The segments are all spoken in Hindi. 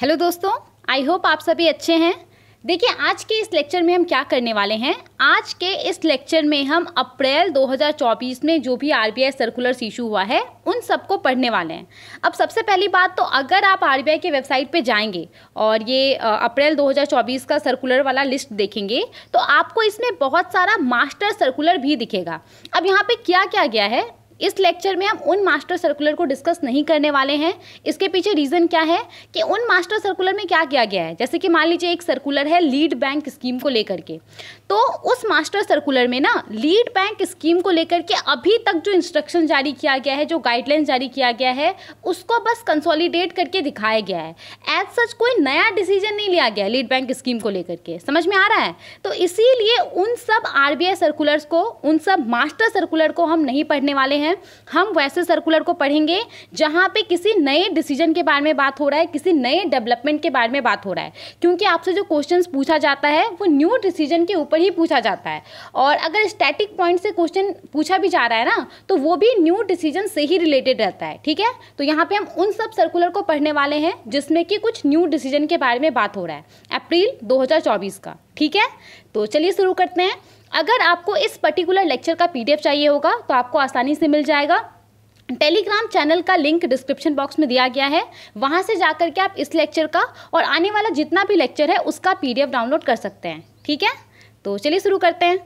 हेलो दोस्तों आई होप आप सभी अच्छे हैं। देखिए, आज के इस लेक्चर में हम क्या करने वाले हैं? आज के इस लेक्चर में हम अप्रैल 2024 में जो भी आरबीआई सर्कुलर्स इशू हुआ है, उन सबको पढ़ने वाले हैं। अब सबसे पहली बात तो अगर आप आरबीआई के वेबसाइट पे जाएँगे और ये अप्रैल 2024 का सर्कुलर वाला लिस्ट देखेंगे तो आपको इसमें बहुत सारा मास्टर सर्कुलर भी दिखेगा। अब यहाँ पर क्या क्या गया है? इस लेक्चर में हम उन मास्टर सर्कुलर को डिस्कस नहीं करने वाले हैं। इसके पीछे रीज़न क्या है कि उन मास्टर सर्कुलर में क्या किया गया है? जैसे कि मान लीजिए एक सर्कुलर है लीड बैंक स्कीम को लेकर के। तो उस मास्टर सर्कुलर में ना लीड बैंक स्कीम को लेकर के अभी तक जो इंस्ट्रक्शन जारी किया गया है, जो गाइडलाइंस जारी किया गया है, उसको बस कंसोलिडेट करके दिखाया गया है। एज सच कोई नया डिसीज़न नहीं लिया गया लीड बैंक स्कीम को लेकर के। समझ में आ रहा है? तो इसीलिए उन सब आरबीआई सर्कुलर्स को, उन सब मास्टर सर्कुलर को हम नहीं पढ़ने वाले हैं। हम वैसे सर्कुलर को पढ़ेंगे, जहाँ पे किसी नए डिसीज़न के बारे में बात हो रहा है, किसी नए डेवलपमेंट के बारे में बात हो रहा है। क्योंकि आपसे जो क्वेश्चन पूछा जाता है, वो न्यू डिसीज़न के ऊपर ही पूछा जाता है। और अगर स्टैटिक पॉइंट से क्वेश्चन पूछा भी जा रहा है ना तो वो भी न्यू डिसीज़न से ही रिलेटेड रहता है, ठीक है? तो यहाँ पे हम उन सब सर्कुलर को पढ़ने वाले हैं, जिसमें कि कुछ न्यू डिसीज़न के बारे में बात हो रहा है। अप्रैल 2024 का, ठीक है? तो चलिए शुरू करते हैं। अगर आपको इस पर्टिकुलर लेक्चर का पीडीएफ चाहिए होगा तो आपको आसानी से मिल जाएगा। टेलीग्राम चैनल का लिंक डिस्क्रिप्शन बॉक्स में दिया गया है। वहाँ से जाकर के आप इस लेक्चर का और आने वाला जितना भी लेक्चर है, उसका पीडीएफ डाउनलोड कर सकते हैं। ठीक है? तो चलिए शुरू करते हैं।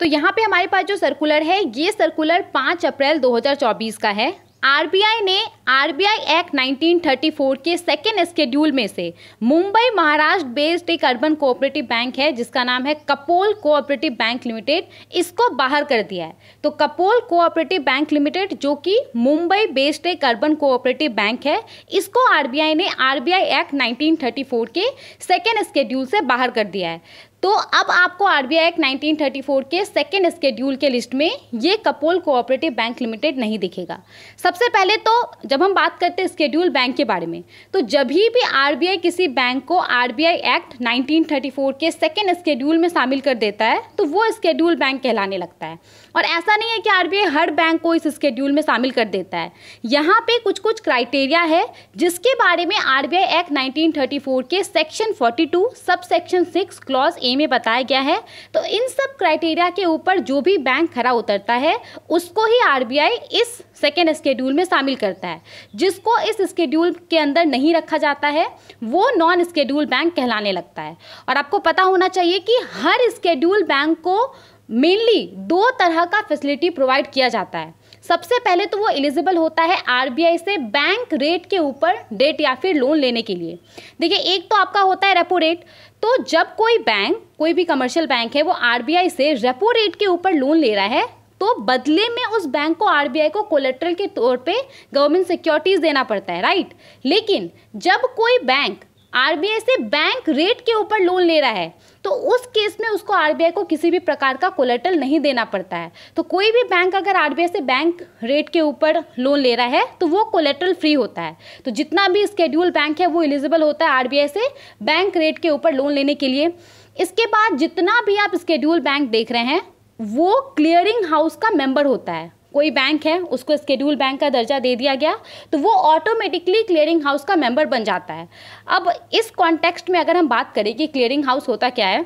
तो यहाँ पे हमारे पास जो सर्कुलर है, ये सर्कुलर पाँच अप्रैल 2024 का है। आरबीआई ने आरबीआई एक्ट 1934 के सेकेंड स्केड्यूल में से मुंबई महाराष्ट्र बेस्ड एक अर्बन कोऑपरेटिव बैंक है, जिसका नाम है कपोल कोऑपरेटिव बैंक लिमिटेड इसको बाहर कर दिया है। तो कपोल कोऑपरेटिव बैंक लिमिटेड जो कि मुंबई बेस्ड एक अर्बन कोऑपरेटिव बैंक है, इसको आरबीआई ने आरबीआई एक्ट 1934 के सेकेंड स्केड्यूल से बाहर कर दिया है। तो अब आपको आर बी आई एक्ट 1934 के सेकेंड स्केड्यूल के लिस्ट में ये कपोल कोऑपरेटिव बैंक लिमिटेड नहीं दिखेगा। सबसे पहले तो जब हम बात करते हैं स्केड्यूल बैंक के बारे में तो जब भी आर बी आई किसी बैंक को आर बी आई एक्ट 1934 के सेकेंड स्केड्यूल में शामिल कर देता है तो वो स्केड्यूल बैंक कहलाने लगता है। और ऐसा नहीं है कि आरबीआई हर बैंक को इस स्केड्यूल में शामिल कर देता है। यहाँ पे कुछ कुछ क्राइटेरिया है, जिसके बारे में आरबीआई एक्ट 1934 के section 42 sub section six clause A में बताया गया है। तो इन सब क्राइटेरिया के ऊपर जो भी बैंक खरा उतरता है, उसको ही आरबीआई इस सेकेंड स्केड्यूल में शामिल करता है। जिसको इस स्केड्यूल के अंदर नहीं रखा जाता है, वो नॉन स्केड्यूल बैंक कहलाने लगता है। और आपको पता होना चाहिए कि हर स्केड्यूल बैंक को मेनली दो तरह का फैसिलिटी प्रोवाइड किया जाता है। सबसे पहले तो वो एलिजिबल होता है आरबीआई से बैंक रेट के ऊपर डेट या फिर लोन लेने के लिए। देखिए, एक तो आपका होता है रेपो रेट तो जब कोई बैंक कोई भी कमर्शियल बैंक है, वो आरबीआई से रेपो रेट के ऊपर लोन ले रहा है तो बदले में उस बैंक को आरबीआई को कोलेट्रल के तौर पे गवर्नमेंट सिक्योरिटीज देना पड़ता है राइट लेकिन जब कोई बैंक आरबीआई से बैंक रेट के ऊपर लोन ले रहा है तो उस केस में उसको आरबीआई को किसी भी प्रकार का कोलेटल नहीं देना पड़ता है। तो कोई भी बैंक अगर आरबीआई से बैंक रेट के ऊपर लोन ले रहा है तो वो कोलेटल फ्री होता है। तो जितना भी स्केड्यूल बैंक है, वो एलिजिबल होता है आरबीआई से बैंक रेट के ऊपर लोन लेने के लिए। इसके बाद जितना भी आप स्केड्यूल बैंक देख रहे हैं, वो क्लियरिंग हाउस का मेंबर होता है। कोई बैंक है, उसको स्केड्यूल बैंक का दर्जा दे दिया गया तो वो ऑटोमेटिकली क्लियरिंग हाउस का मेंबर बन जाता है। अब इस कॉन्टेक्स्ट में अगर हम बात करें कि क्लियरिंग हाउस होता क्या है,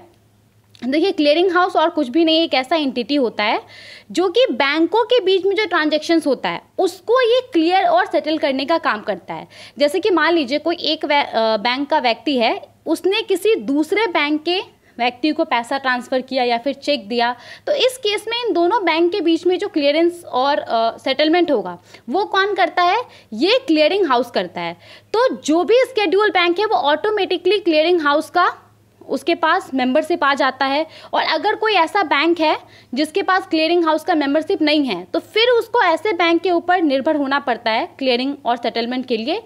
देखिए क्लियरिंग हाउस और कुछ भी नहीं, एक ऐसा एंटिटी होता है, जो कि बैंकों के बीच में जो ट्रांजेक्शन्स होता है, उसको ये क्लियर और सेटल करने का काम करता है। जैसे कि मान लीजिए कोई एक बैंक का व्यक्ति है, उसने किसी दूसरे बैंक के व्यक्ति को पैसा ट्रांसफ़र किया या फिर चेक दिया तो इस केस में इन दोनों बैंक के बीच में जो क्लियरेंस और सेटलमेंट होगा, वो कौन करता है? ये क्लियरिंग हाउस करता है। तो जो भी स्केड्यूल बैंक है, वो ऑटोमेटिकली क्लियरिंग हाउस का उसके पास मेंबरशिप आ जाता है। और अगर कोई ऐसा बैंक है, जिसके पास क्लियरिंग हाउस का मेंबरशिप नहीं है तो फिर उसको ऐसे बैंक के ऊपर निर्भर होना पड़ता है क्लियरिंग और सेटलमेंट के लिए,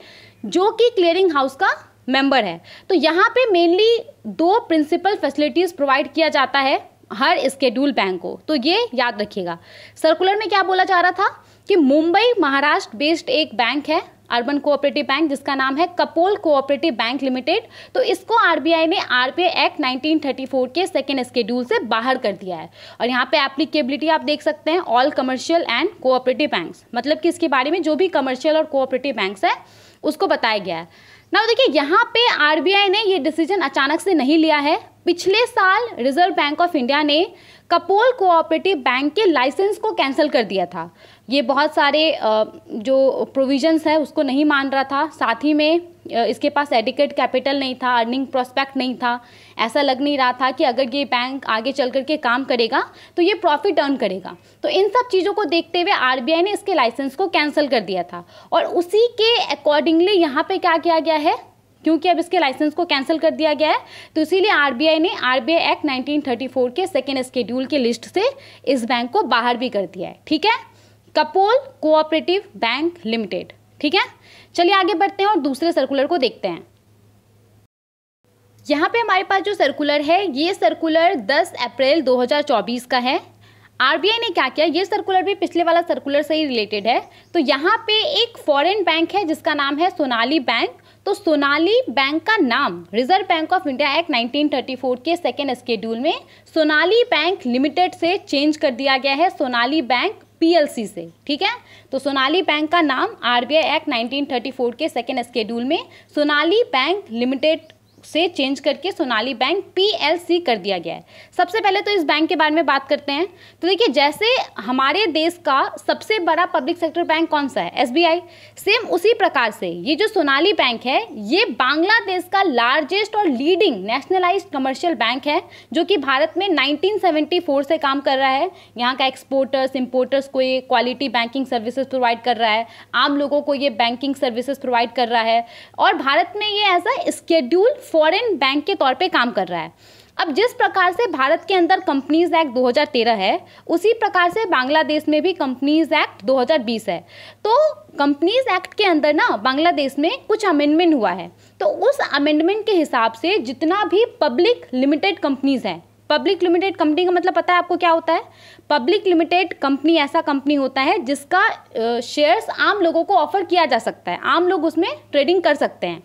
जो कि क्लियरिंग हाउस का मेंबर है। तो यहाँ पे मेनली दो प्रिंसिपल फैसिलिटीज़ प्रोवाइड किया जाता है हर स्केड्यूल बैंक को। तो ये याद रखिएगा। सर्कुलर में क्या बोला जा रहा था कि मुंबई महाराष्ट्र बेस्ड एक बैंक है। अर्बन कोऑपरेटिव बैंक, जिसका नाम है कपोल कोऑपरेटिव बैंक लिमिटेड तो इसको आरबीआई ने आरबीआई एक्ट 1934 के सेकेंड स्केड्यूल से बाहर कर दिया है। और यहाँ पे एप्लीकेबिलिटी आप देख सकते हैं all commercial and cooperative banks मतलब कि इसके बारे में जो भी कमर्शियल और कोऑपरेटिव बैंक्स है, उसको बताया गया है। ना देखिए, यहाँ पे आरबीआई ने ये डिसीज़न अचानक से नहीं लिया है। पिछले साल रिज़र्व बैंक ऑफ़ इंडिया ने कपोल कोऑपरेटिव बैंक के लाइसेंस को कैंसिल कर दिया था। ये बहुत सारे जो प्रोविजंस है, उसको नहीं मान रहा था। साथ ही में इसके पास एडिकेट कैपिटल नहीं था अर्निंग प्रोस्पेक्ट नहीं था। ऐसा लग नहीं रहा था कि अगर ये बैंक आगे चल कर के काम करेगा तो ये प्रॉफिट अर्न करेगा। तो इन सब चीज़ों को देखते हुए आरबीआई ने इसके लाइसेंस को कैंसिल कर दिया था। और उसी के अकॉर्डिंगली यहाँ पर क्या किया गया है? क्योंकि अब इसके लाइसेंस को कैंसिल कर दिया गया है तो इसीलिए आरबीआई ने आरबीआई एक्ट 1934 के सेकेंड स्केड्यूल के लिस्ट से इस बैंक को बाहर भी कर दिया है। ठीक है? कपोल कोऑपरेटिव बैंक लिमिटेड। ठीक है? चलिए आगे बढ़ते हैं और दूसरे सर्कुलर को देखते हैं। यहाँ पे हमारे पास जो सर्कुलर है, ये सर्कुलर 10 अप्रैल 2024 का है। आरबीआई ने क्या किया? ये सर्कुलर भी पिछले वाला सर्कुलर से ही रिलेटेड है। तो यहाँ पे एक फॉरेन बैंक है, जिसका नाम है सोनाली बैंक। तो सोनाली बैंक का नाम reserve bank of India act 1934 के सेकेंड स्केड्यूल में सोनाली बैंक लिमिटेड से चेंज कर दिया गया है। सोनाली बैंक पीएलसी से, ठीक है? तो सोनाली बैंक का नाम आरबीआई एक्ट 1934 के सेकेंड स्केड्यूल में सोनाली बैंक लिमिटेड से चेंज करके सोनाली बैंक पीएलसी कर दिया गया है। सबसे पहले तो इस बैंक के बारे में बात करते हैं। तो देखिए, जैसे हमारे देश का सबसे बड़ा पब्लिक सेक्टर बैंक कौन सा है? एसबीआई सेम उसी प्रकार से ये जो सोनाली बैंक है, ये बांग्लादेश का लार्जेस्ट और लीडिंग नेशनलाइज कमर्शियल बैंक है, जो कि भारत में 1974 से काम कर रहा है। यहाँ का एक्सपोर्टर्स इम्पोर्टर्स को ये क्वालिटी बैंकिंग सर्विसेज़ प्रोवाइड कर रहा है। आम लोगों को ये बैंकिंग सर्विसेज़ प्रोवाइड कर रहा है। और भारत में ये as a schedule foreign bank के तौर पे काम कर रहा है। अब जिस प्रकार से भारत के अंदर कंपनीज़ एक्ट 2013 है, उसी प्रकार से बांग्लादेश में भी कंपनीज़ एक्ट 2020 है। तो कंपनीज़ एक्ट के अंदर ना बांग्लादेश में कुछ अमेंडमेंट हुआ है। तो उस अमेंडमेंट के हिसाब से जितना भी पब्लिक लिमिटेड कंपनीज़ हैं पब्लिक लिमिटेड कंपनी का मतलब पता है आपको क्या होता है? पब्लिक लिमिटेड कंपनी ऐसा कंपनी होता है जिसका शेयर्स आम लोगों को ऑफ़र किया जा सकता है। आम लोग उसमें ट्रेडिंग कर सकते हैं।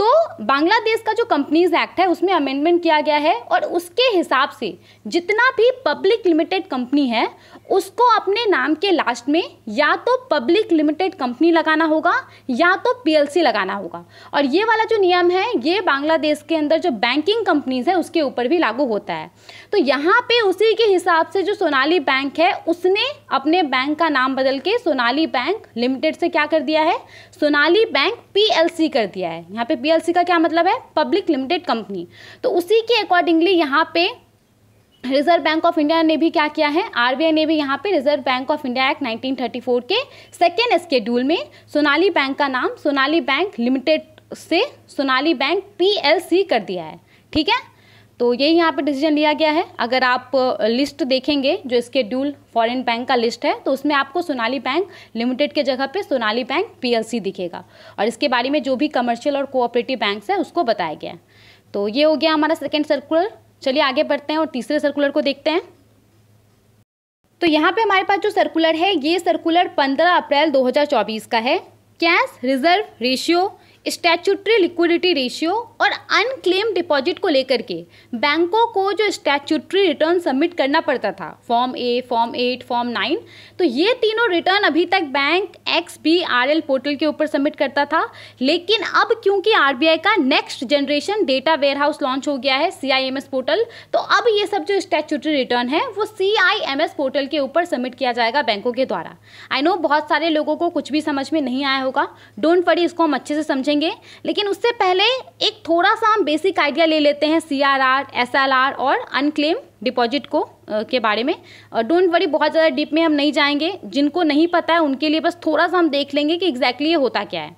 तो बांग्लादेश का जो कंपनीज़ एक्ट है, उसमें अमेंडमेंट किया गया है और उसके हिसाब से जितना भी पब्लिक लिमिटेड कंपनी है उसको अपने नाम के लास्ट में या तो पब्लिक लिमिटेड कंपनी लगाना होगा या तो पीएलसी लगाना होगा। और ये वाला जो नियम है, ये बांग्लादेश के अंदर जो बैंकिंग कंपनीज़ है, उसके ऊपर भी लागू होता है। तो यहाँ पे उसी के हिसाब से जो सोनाली बैंक है, उसने अपने बैंक का नाम बदल के सोनाली बैंक लिमिटेड से क्या कर दिया है? सोनाली बैंक पीएलसी कर दिया है। यहाँ पे पीएलसी का क्या मतलब है? Public limited company. तो उसी के अकॉर्डिंगली यहाँ पे रिज़र्व बैंक ऑफ़ इंडिया ने भी क्या किया है? आरबीआई ने भी यहाँ पे reserve bank of India act 1934 के सेकेंड स्केड्यूल में सोनाली बैंक का नाम सोनाली बैंक लिमिटेड से सोनाली बैंक पीएलसी कर दिया है। ठीक है? तो यही यहाँ पे डिसीज़न लिया गया है। अगर आप लिस्ट देखेंगे जो स्केड्यूल फॉरेन बैंक का लिस्ट है तो उसमें आपको सोनाली बैंक लिमिटेड के जगह पे सोनाली बैंक पीएलसी दिखेगा। और इसके बारे में जो भी कमर्शियल और कोऑपरेटिव बैंक्स है, उसको बताया गया है। तो ये हो गया हमारा सेकेंड सर्कुलर चलिए आगे बढ़ते हैं और तीसरे सर्कुलर को देखते हैं। तो यहाँ पे हमारे पास जो सर्कुलर है, ये सर्कुलर 15 अप्रैल 2024 का है। Cash reserve ratio statutory liquidity ratio और अनक्लेम डिपॉजिट को लेकर के बैंकों को जो स्टैचूटरी रिटर्न सबमिट करना पड़ता था form A form eight form nine तो ये तीनों रिटर्न अभी तक bank X B R L portal के ऊपर सबमिट करता था। लेकिन अब क्योंकि आर बी आई का next generation data warehouse launch हो गया है C I M S portal तो अब ये सब जो स्टैचूटरी रिटर्न है, वो C I M S portal के ऊपर सबमिट किया जाएगा बैंकों के द्वारा। आई नो बहुत सारे लोगों को कुछ भी समझ में नहीं आया होगा। डोंट वरी इसको हम अच्छे से समझेंगे। समझेंगे लेकिन उससे पहले एक थोड़ा सा हम बेसिक आइडिया ले लेते हैं C R R S L R और अनक्लेम डिपॉजिट को के बारे में। डोंट वरी बहुत ज़्यादा डीप में हम नहीं जाएँगे। जिनको नहीं पता है, उनके लिए बस थोड़ा सा हम देख लेंगे कि एग्जैक्टली ये होता क्या है।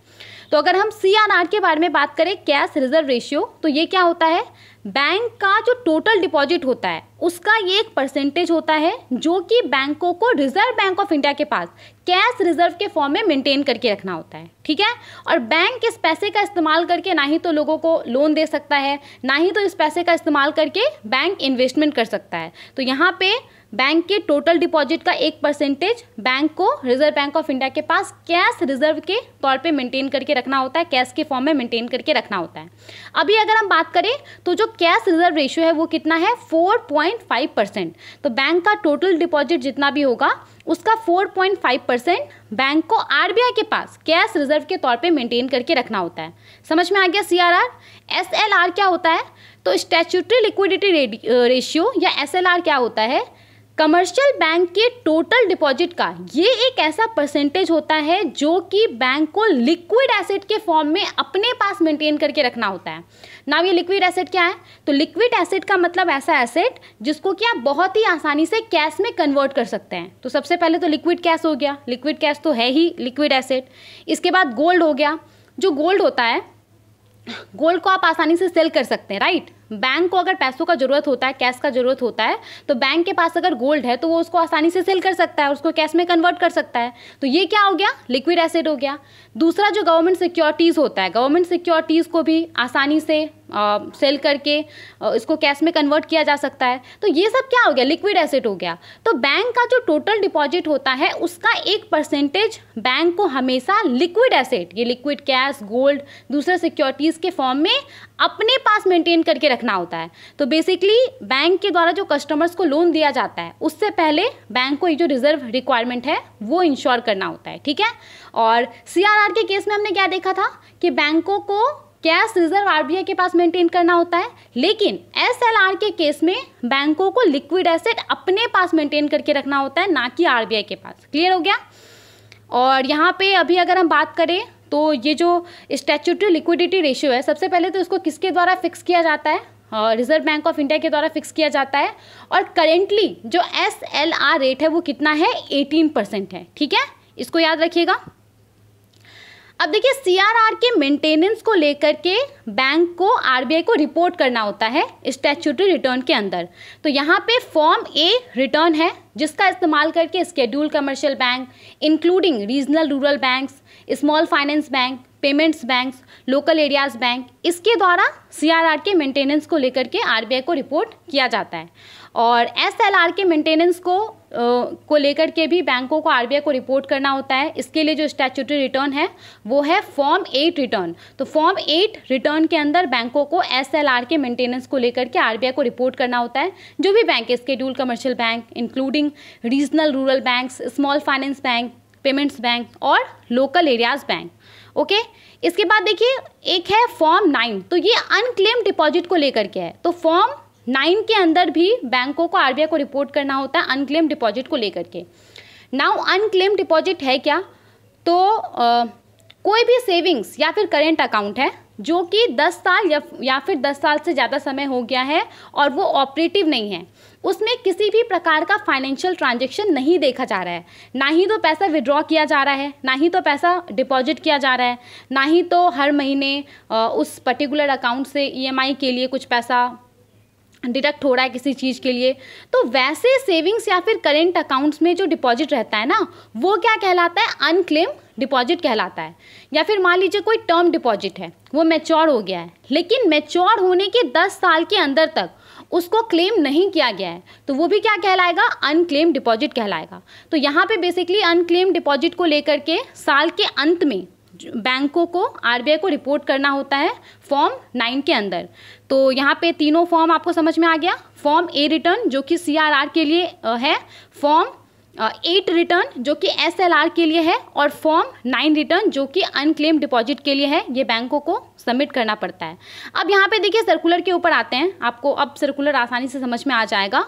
तो अगर हम सी आर आर के बारे में बात करें कैश रिज़र्व रेशियो तो ये क्या होता है? बैंक का जो टोटल डिपॉजिट होता है, उसका ये एक परसेंटेज होता है, जो कि बैंकों को रिज़र्व बैंक ऑफ़ इंडिया के पास कैश रिज़र्व के फॉर्म में मेंटेन करके रखना होता है, ठीक है? और बैंक इस पैसे का इस्तेमाल करके ना ही तो लोगों को लोन दे सकता है, ना ही तो इस पैसे का इस्तेमाल करके बैंक इन्वेस्टमेंट कर सकता है। तो यहाँ पे बैंक के टोटल डिपॉजिट का एक परसेंटेज बैंक को रिज़र्व बैंक ऑफ़ इंडिया के पास कैश रिज़र्व के तौर पे मेंटेन करके रखना होता है कैश के फॉर्म में मेंटेन करके रखना होता है। अभी अगर हम बात करें तो जो कैश रिज़र्व रेशियो है वो कितना है? फोर पॉइंट फाइव परसेंट तो बैंक का टोटल डिपॉजिट जितना भी होगा उसका 4.5 परसेंट बैंक को आरबीआई के पास कैश रिज़र्व के तौर पे मेंटेन करके रखना होता है। समझ में आ गया सीआरआर? आर क्या होता है? तो स्टैच्यूटरी लिक्विडिटी रेशियो या एसएलआर क्या होता है? कमर्शियल बैंक के टोटल डिपॉजिट का, ये एक ऐसा परसेंटेज होता है जो कि बैंक को लिक्विड एसेट के फॉर्म में अपने पास मेंटेन करके रखना होता है। ना ये लिक्विड एसेट क्या है? तो लिक्विड एसेट का मतलब ऐसा एसेट जिसको कि आप बहुत ही आसानी से कैश में कन्वर्ट कर सकते हैं। तो सबसे पहले तो लिक्विड कैश हो गया। लिक्विड कैश तो है ही लिक्विड एसेट इसके बाद गोल्ड हो गया। जो गोल्ड होता है गोल्ड को आप आसानी से सेल कर सकते हैं राइट बैंक को अगर पैसों का ज़रूरत होता है, कैश का ज़रूरत होता है तो बैंक के पास अगर गोल्ड है तो वो उसको आसानी से सेल कर सकता है, उसको कैश में कन्वर्ट कर सकता है। तो ये क्या हो गया? लिक्विड एसिड हो गया। दूसरा जो गवर्नमेंट सिक्योरिटीज़ होता है, गवर्नमेंट सिक्योरिटीज़ को भी आसानी से सेल करके इसको कैश में कन्वर्ट किया जा सकता है। तो ये सब क्या हो गया? लिक्विड एसेट हो गया। तो बैंक का जो टोटल डिपॉजिट होता है, उसका एक परसेंटेज बैंक को हमेशा लिक्विड एसेट ये लिक्विड कैश गोल्ड दूसरे सिक्योरिटीज़ के फॉर्म में अपने पास मेंटेन करके रखना होता है। तो बेसिकली बैंक के द्वारा जो कस्टमर्स को लोन दिया जाता है, उससे पहले बैंक को ये जो रिज़र्व रिक्वायरमेंट है, वो इंश्योर करना होता है, ठीक है? और सीआरआर के केस में हमने क्या देखा था? कि बैंकों को कैश रिज़र्व आरबीआई के पास मेंटेन करना होता है? लेकिन एसएलआर के केस में बैंकों को लिक्विड एसेट अपने पास मेंटेन करके रखना होता है, ना कि आरबीआई के पास। क्लियर हो गया? और यहाँ पे अभी अगर हम बात करें तो ये जो स्टैचूटरी लिक्विडिटी रेशियो है, सबसे पहले तो इसको किसके द्वारा फिक्स किया जाता है? रिज़र्व बैंक ऑफ़ इंडिया के द्वारा फिक्स किया जाता है। और करेंटली जो एस एल आर रेट है, वो कितना है? एटीन परसेंट है। ठीक है? इसको याद रखिएगा। अब देखिए सीआरआर के मेंटेनेंस को लेकर के बैंक को आरबीआई को रिपोर्ट करना होता है स्टैच्यूटरी रिटर्न के अंदर। तो यहाँ पे फॉर्म ए रिटर्न है, जिसका इस्तेमाल करके schedule commercial bank including regional rural banks small finance bank payments banks local areas bank इसके द्वारा सीआरआर के मेंटेनेंस को लेकर के आरबीआई को रिपोर्ट किया जाता है। और एस एल आर के मेंटेनेंस को को लेकर के भी बैंकों को आरबीआई को रिपोर्ट करना होता है। इसके लिए जो स्टैचूटरी रिटर्न है, वो है फॉर्म एट रिटर्न तो फॉर्म एट रिटर्न के अंदर बैंकों को एस एल आर के मेंटेनेंस को लेकर के आरबीआई को रिपोर्ट करना होता है। जो भी बैंक है schedule commercial bank including regional rural banks small finance bank payments bank और लोकल एरियाज़ बैंक ओके इसके बाद देखिए, एक है फॉर्म नाइन तो ये अनक्लेम डिपॉजिट को लेकर के है। तो फॉर्म नाइन के अंदर भी बैंकों को आरबीआई को रिपोर्ट करना होता है अनक्लेम डिपॉजिट को लेकर के। नाउ अनक्लेम डिपॉजिट है क्या? तो आ, कोई भी सेविंग्स या फिर करेंट अकाउंट है जो कि 10 साल या या फिर 10 साल से ज़्यादा समय हो गया है और वो ऑपरेटिव नहीं है उसमें किसी भी प्रकार का फाइनेंशियल ट्रांजेक्शन नहीं देखा जा रहा है। ना ही तो पैसा विड्रॉ किया जा रहा है ना ही तो पैसा डिपॉजिट किया जा रहा है ना ही तो हर महीने उस पर्टिकुलर अकाउंट से ईएमआई के लिए कुछ पैसा डिडक्ट हो रहा है किसी चीज़ के लिए तो वैसे सेविंग्स या फिर करेंट अकाउंट्स में जो डिपॉजिट रहता है ना, वो क्या कहलाता है? अनक्लेम डिपॉजिट कहलाता है। या फिर मान लीजिए कोई टर्म डिपॉजिट है, वो मेच्योर हो गया है, लेकिन मेच्योर होने के दस साल के अंदर तक उसको क्लेम नहीं किया गया है तो वो भी क्या कहलाएगा? अनक्लेम डिपॉजिट कहलाएगा। तो यहाँ पे बेसिकली अनक्लेम डिपॉजिट को लेकर के साल के अंत में बैंकों को, आरबीआई को रिपोर्ट करना होता है फॉर्म नाइन के अंदर। तो यहाँ पे तीनों फॉर्म आपको समझ में आ गया। फॉर्म ए रिटर्न, जो कि सीआरआर के लिए है। फॉर्म एट रिटर्न, जो कि एसएलआर के लिए है। और फॉर्म नाइन रिटर्न, जो कि अनक्लेम डिपॉजिट के लिए है। ये बैंकों को सबमिट करना पड़ता है। अब यहाँ पे देखिए, सर्कुलर के ऊपर आते हैं। आपको अब सर्कुलर आसानी से समझ में आ जाएगा।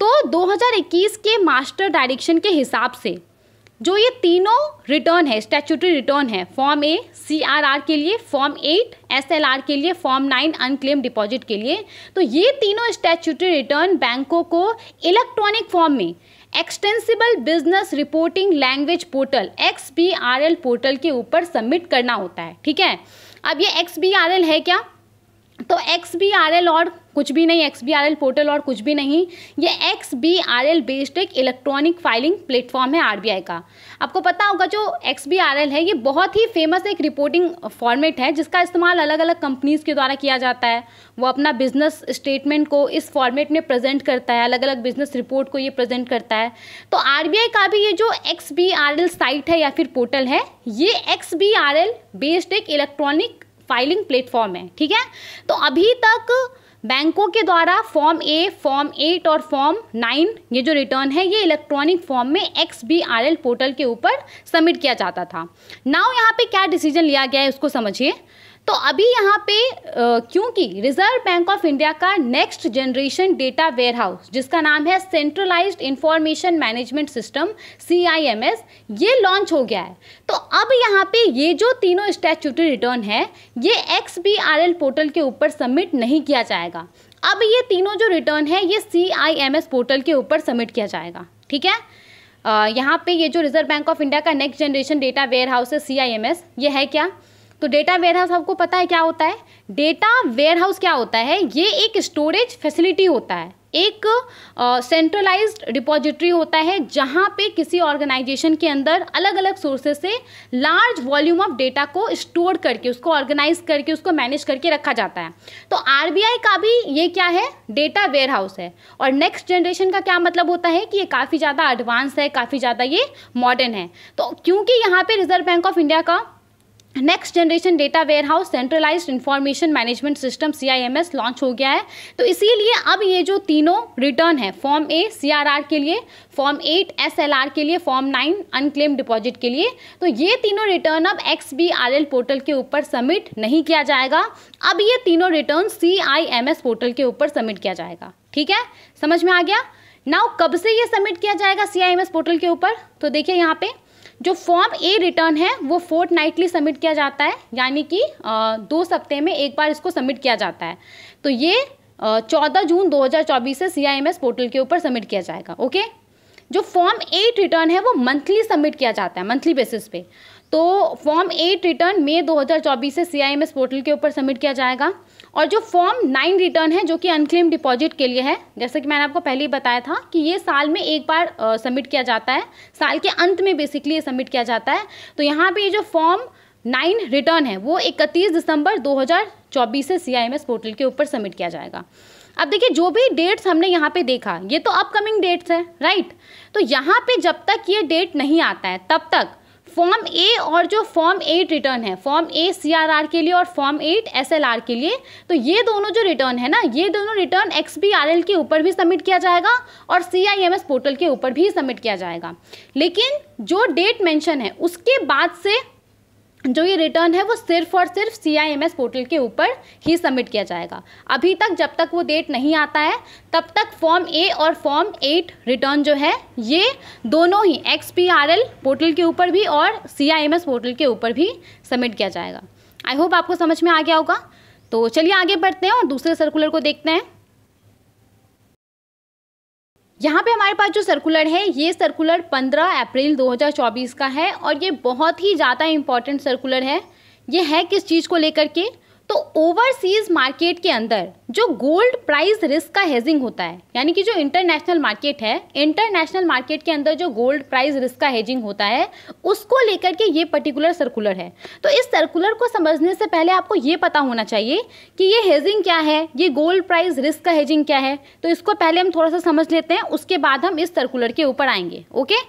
तो 2021 के मास्टर डायरेक्शन के हिसाब से जो ये तीनों रिटर्न है स्टैचूटरी रिटर्न है form A C R R के लिए form eight S L R के लिए फॉर्म नाइन अनक्लेम डिपॉजिट के लिए तो ये तीनों स्टैचूटरी रिटर्न बैंकों को इलेक्ट्रॉनिक फॉर्म में extensible business reporting language portal X B R L portal के ऊपर सबमिट करना होता है, ठीक है? अब ये एक्स बी आर एल है क्या? तो एक्स बी आर एल और कुछ भी नहीं एल पोर्टल और कुछ भी नहीं, ये एल बेस्ड एक इलेक्ट्रॉनिक फाइलिंग प्लेटफॉर्म है आर बी आई का। आपको पता होगा जो एल है, ये बहुत ही फ़ेमस एक रिपोर्टिंग फॉर्मेट है, जिसका इस्तेमाल अलग अलग कंपनीज़ के द्वारा किया जाता है। वो अपना बिज़नेस स्टेटमेंट को इस फॉर्मेट में प्रेजेंट करता है अलग अलग बिज़नेस रिपोर्ट को ये प्रेजेंट करता है। तो आर बी आई का भी ये जो एल साइट है या फिर पोर्टल है, ये एल बेस्ड एक इलेक्ट्रॉनिक फाइलिंग प्लेटफॉर्म है, ठीक है? तो अभी तक बैंकों के द्वारा फॉर्म ए फॉर्म एट और फॉर्म नाइन, ये जो रिटर्न है, ये इलेक्ट्रॉनिक फॉर्म में X B R L portal के ऊपर सबमिट किया जाता था। नाउ यहाँ पे क्या डिसीज़न लिया गया है, उसको समझिए। तो अभी यहाँ पे क्योंकि रिज़र्व बैंक ऑफ़ इंडिया का नेक्स्ट जनरेशन डेटा वेयरहाउस जिसका नाम है centralized information management system CIMS ये लॉन्च हो गया है। तो अब यहाँ पे ये जो तीनों स्टैचूटरी रिटर्न है, ये एक्स पोर्टल के ऊपर सबमिट नहीं किया जाएगा। अब ये तीनों जो रिटर्न है, ये सीआईएमएस पोर्टल के ऊपर सबमिट किया जाएगा। ठीक है? यहाँ पे ये जो रिज़र्व बैंक ऑफ़ इंडिया का next generation data warehouse है सीआईएमएस ये है क्या? तो डेटा वेयरहाउस आपको पता है क्या होता है? डेटा वेयरहाउस क्या होता है? ये एक स्टोरेज फैसिलिटी होता है। एक सेंट्रलाइज्ड uh, डिपॉजिटरी होता है जहाँ पे किसी ऑर्गेनाइजेशन के अंदर अलग अलग सोर्सेज से लार्ज वॉल्यूम ऑफ़ डेटा को स्टोर करके उसको ऑर्गेनाइज करके उसको मैनेज करके रखा जाता है। तो आरबीआई का भी ये क्या है? डेटा वेयर हाउस है। और नेक्स्ट जनरेशन का क्या मतलब होता है कि ये काफ़ी ज़्यादा एडवांस है काफ़ी ज़्यादा ये मॉडर्न है। तो क्योंकि यहाँ पे रिज़र्व बैंक ऑफ़ इंडिया का next generation data warehouse centralized information management system CIMS launch हो गया है। तो इसीलिए अब ये जो तीनों रिटर्न है फॉर्म ए सी के लिए फॉर्म एट SLR के लिए फॉर्म नाइन अनक्लेम डिपॉजिट के लिए तो ये तीनों रिटर्न अब एक्सबीआरएल पोर्टल के ऊपर सबमिट नहीं किया जाएगा। अब ये तीनों रिटर्न सी पोर्टल के ऊपर सबमिट किया जाएगा। ठीक है? समझ में आ गया? नाउ कब से ये सबमिट किया जाएगा सीआईएमएस पोर्टल के ऊपर? तो देखिए यहाँ पे। जो फॉर्म ए रिटर्न है, वो फोर्थ नाइटली सबमिट किया जाता है, यानी कि दो सप्ते में एक बार इसको सबमिट किया जाता है। तो ये चौदह जून 2024 से CIMS पोर्टल के ऊपर सबमिट किया जाएगा ओके जो फॉर्म एट रिटर्न है, वो मंथली सबमिट किया जाता है मंथली बेसिस पे। तो फॉर्म एट रिटर्न मई 2024 से CIMS पोर्टल के ऊपर सबमिट किया जाएगा। और जो फॉर्म नाइन रिटर्न है, जो कि अनक्लेम डिपॉजिट के लिए है, जैसे कि मैंने आपको पहले ही बताया था कि ये साल में एक बार सबमिट किया जाता है। साल के अंत में बेसिकली ये सबमिट किया जाता है। तो यहाँ पे ये जो फॉर्म नाइन रिटर्न है, वो इकतीस दिसंबर 2024 से सीआईएमएस पोर्टल के ऊपर सबमिट किया जाएगा। अब देखिए, जो भी डेट्स हमने यहाँ पे देखा, ये तो अपकमिंग डेट्स है राइट तो यहाँ पे जब तक ये डेट नहीं आता है, तब तक फॉर्म ए और जो फॉर्म एट रिटर्न है, form A C R R के लिए और form eight S L R के लिए तो ये दोनों जो रिटर्न है ना, ये दोनों return X B R L के ऊपर भी सबमिट किया जाएगा और C I M S portal के ऊपर भी सबमिट किया जाएगा। लेकिन जो डेट मेंशन है, उसके बाद से जो ये रिटर्न है, वो सिर्फ़ और सिर्फ़ C I M S portal के ऊपर ही सबमिट किया जाएगा। अभी तक जब तक वो डेट नहीं आता है, तब तक फॉर्म ए और फॉर्म एट रिटर्न जो है, ये दोनों ही X P R L portal के ऊपर भी और C I M S portal के ऊपर भी सबमिट किया जाएगा। आई होप आपको समझ में आ गया होगा। तो चलिए आगे बढ़ते हैं और दूसरे सर्कुलर को देखते हैं। यहाँ पे हमारे पास जो सर्कुलर है, ये सर्कुलर 15 अप्रैल 2024 का है और ये बहुत ही ज़्यादा इंपॉर्टेंट सर्कुलर है। ये है किस चीज़ को लेकर के? तो ओवरसीज़ मार्केट के अंदर जो गोल्ड प्राइस रिस्क का हेजिंग होता है, यानी कि जो इंटरनेशनल मार्केट है इंटरनेशनल मार्केट के अंदर जो गोल्ड प्राइस रिस्क का हेजिंग होता है, उसको लेकर के ये पर्टिकुलर सर्कुलर है। तो इस सर्कुलर को समझने से पहले आपको ये पता होना चाहिए कि ये हेजिंग क्या है, ये गोल्ड प्राइस रिस्क का हेजिंग क्या है। तो इसको पहले हम थोड़ा सा समझ लेते हैं, उसके बाद हम इस सर्कुलर के ऊपर आएँगे ओके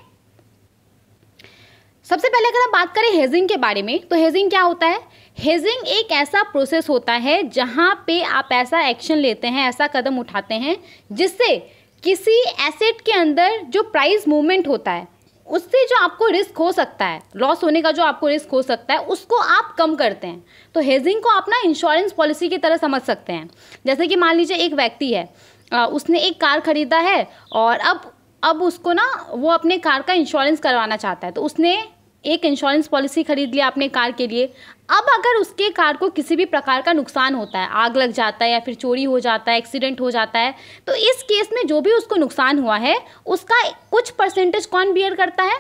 सबसे पहले अगर हम बात करें हेजिंग के बारे में तो हेजिंग क्या होता है? हेजिंग एक ऐसा प्रोसेस होता है जहाँ पे आप ऐसा एक्शन लेते हैं, ऐसा कदम उठाते हैं, जिससे किसी एसेट के अंदर जो प्राइस मूवमेंट होता है, उससे जो आपको रिस्क हो सकता है लॉस होने का जो आपको रिस्क हो सकता है, उसको आप कम करते हैं। तो हेजिंग को आप ना इंश्योरेंस पॉलिसी की तरह समझ सकते हैं। जैसे कि मान लीजिए एक व्यक्ति है उसने एक कार खरीदा है और अब अब उसको ना वो अपने कार का इंश्योरेंस करवाना चाहता है तो उसने एक इंश्योरेंस पॉलिसी खरीद लिया अपने कार के लिए, अब अगर उसके कार को किसी भी प्रकार का नुकसान होता है, आग लग जाता है या फिर चोरी हो जाता है एक्सीडेंट हो जाता है तो इस केस में जो भी उसको नुकसान हुआ है, उसका कुछ परसेंटेज कौन बियर करता है?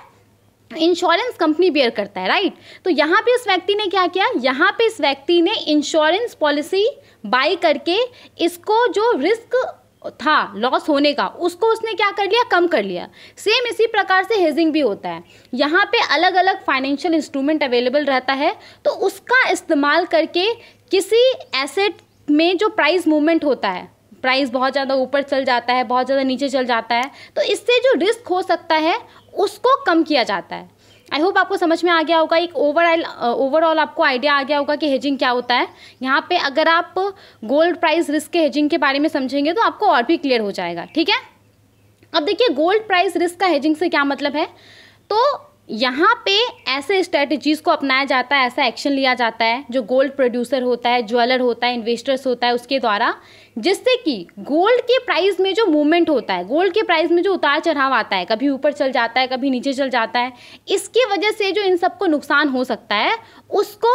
इंश्योरेंस कंपनी बेयर करता है राइट तो यहाँ पे इस व्यक्ति ने क्या किया? यहाँ पे इस व्यक्ति ने इंश्योरेंस पॉलिसी बाई करके इसको जो रिस्क था लॉस होने का, उसको उसने क्या कर लिया? कम कर लिया। सेम इसी प्रकार से हेजिंग भी होता है। यहाँ पे अलग अलग फाइनेंशियल इंस्ट्रूमेंट अवेलेबल रहता है तो उसका इस्तेमाल करके किसी एसेट में जो प्राइस मूवमेंट होता है प्राइस बहुत ज़्यादा ऊपर चल जाता है, बहुत ज़्यादा नीचे चल जाता है तो इससे जो रिस्क हो सकता है, उसको कम किया जाता है। आई होप आपको समझ में आ गया होगा, एक ओवरऑल ओवरऑल आपको आइडिया आ गया होगा कि हेजिंग क्या होता है। यहाँ पे अगर आप गोल्ड प्राइस रिस्क के हेजिंग के बारे में समझेंगे तो आपको और भी क्लियर हो जाएगा, ठीक है? अब देखिए गोल्ड प्राइस रिस्क का हेजिंग से क्या मतलब है? तो यहाँ पे ऐसे स्ट्रेटजीज़ को अपनाया जाता है, ऐसा एक्शन लिया जाता है, जो गोल्ड प्रोड्यूसर होता है ज्वेलर होता है इन्वेस्टर्स होता है, उसके द्वारा, जिससे कि गोल्ड के प्राइस में जो मूवमेंट होता है गोल्ड के प्राइस में जो उतार चढ़ाव आता है, कभी ऊपर चल जाता है, कभी नीचे चल जाता है, इसकी वजह से जो इन सबको नुकसान हो सकता है, उसको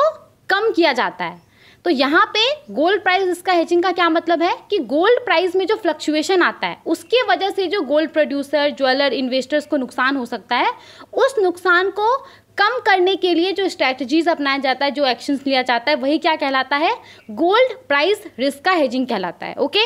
कम किया जाता है। तो यहाँ पे गोल्ड प्राइस इसका हेजिंग का क्या मतलब है? कि गोल्ड प्राइस में जो फ्लक्चुएशन आता है, उसके वजह से जो गोल्ड प्रोड्यूसर ज्वेलर इन्वेस्टर्स को नुकसान हो सकता है। उस नुकसान को कम करने के लिए जो स्ट्रैटेजीज अपनाया जाता है, जो एक्शंस लिया जाता है, वही क्या कहलाता है? गोल्ड प्राइस रिस्क का हेजिंग कहलाता है ओके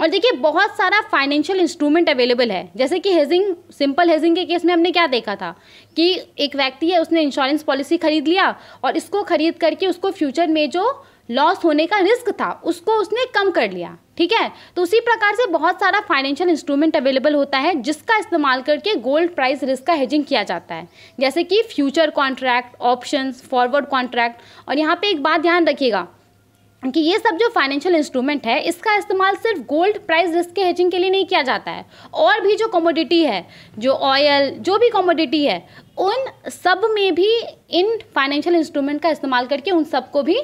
और देखिए, बहुत सारा फाइनेंशियल इंस्ट्रूमेंट अवेलेबल है। जैसे कि हेजिंग सिंपल हेजिंग के केस में हमने क्या देखा था? कि एक व्यक्ति है, उसने इंश्योरेंस पॉलिसी खरीद लिया और इसको खरीद करके उसको फ्यूचर में जो लॉस होने का रिस्क था, उसको उसने कम कर लिया, ठीक है? तो उसी प्रकार से बहुत सारा फाइनेंशियल इंस्ट्रूमेंट अवेलेबल होता है, जिसका इस्तेमाल करके गोल्ड प्राइस रिस्क का हेजिंग किया जाता है। जैसे कि future contract options forward contract और यहाँ पे एक बात ध्यान रखिएगा कि ये सब जो फाइनेंशियल इंस्ट्रूमेंट है, इसका इस्तेमाल सिर्फ़ गोल्ड प्राइस रिस्क के हेजिंग के लिए नहीं किया जाता है। और भी जो कमोडिटी है, जो ऑयल जो भी कमोडिटी है, उन सब में भी इन फाइनेंशियल इंस्ट्रूमेंट का इस्तेमाल करके उन सबको भी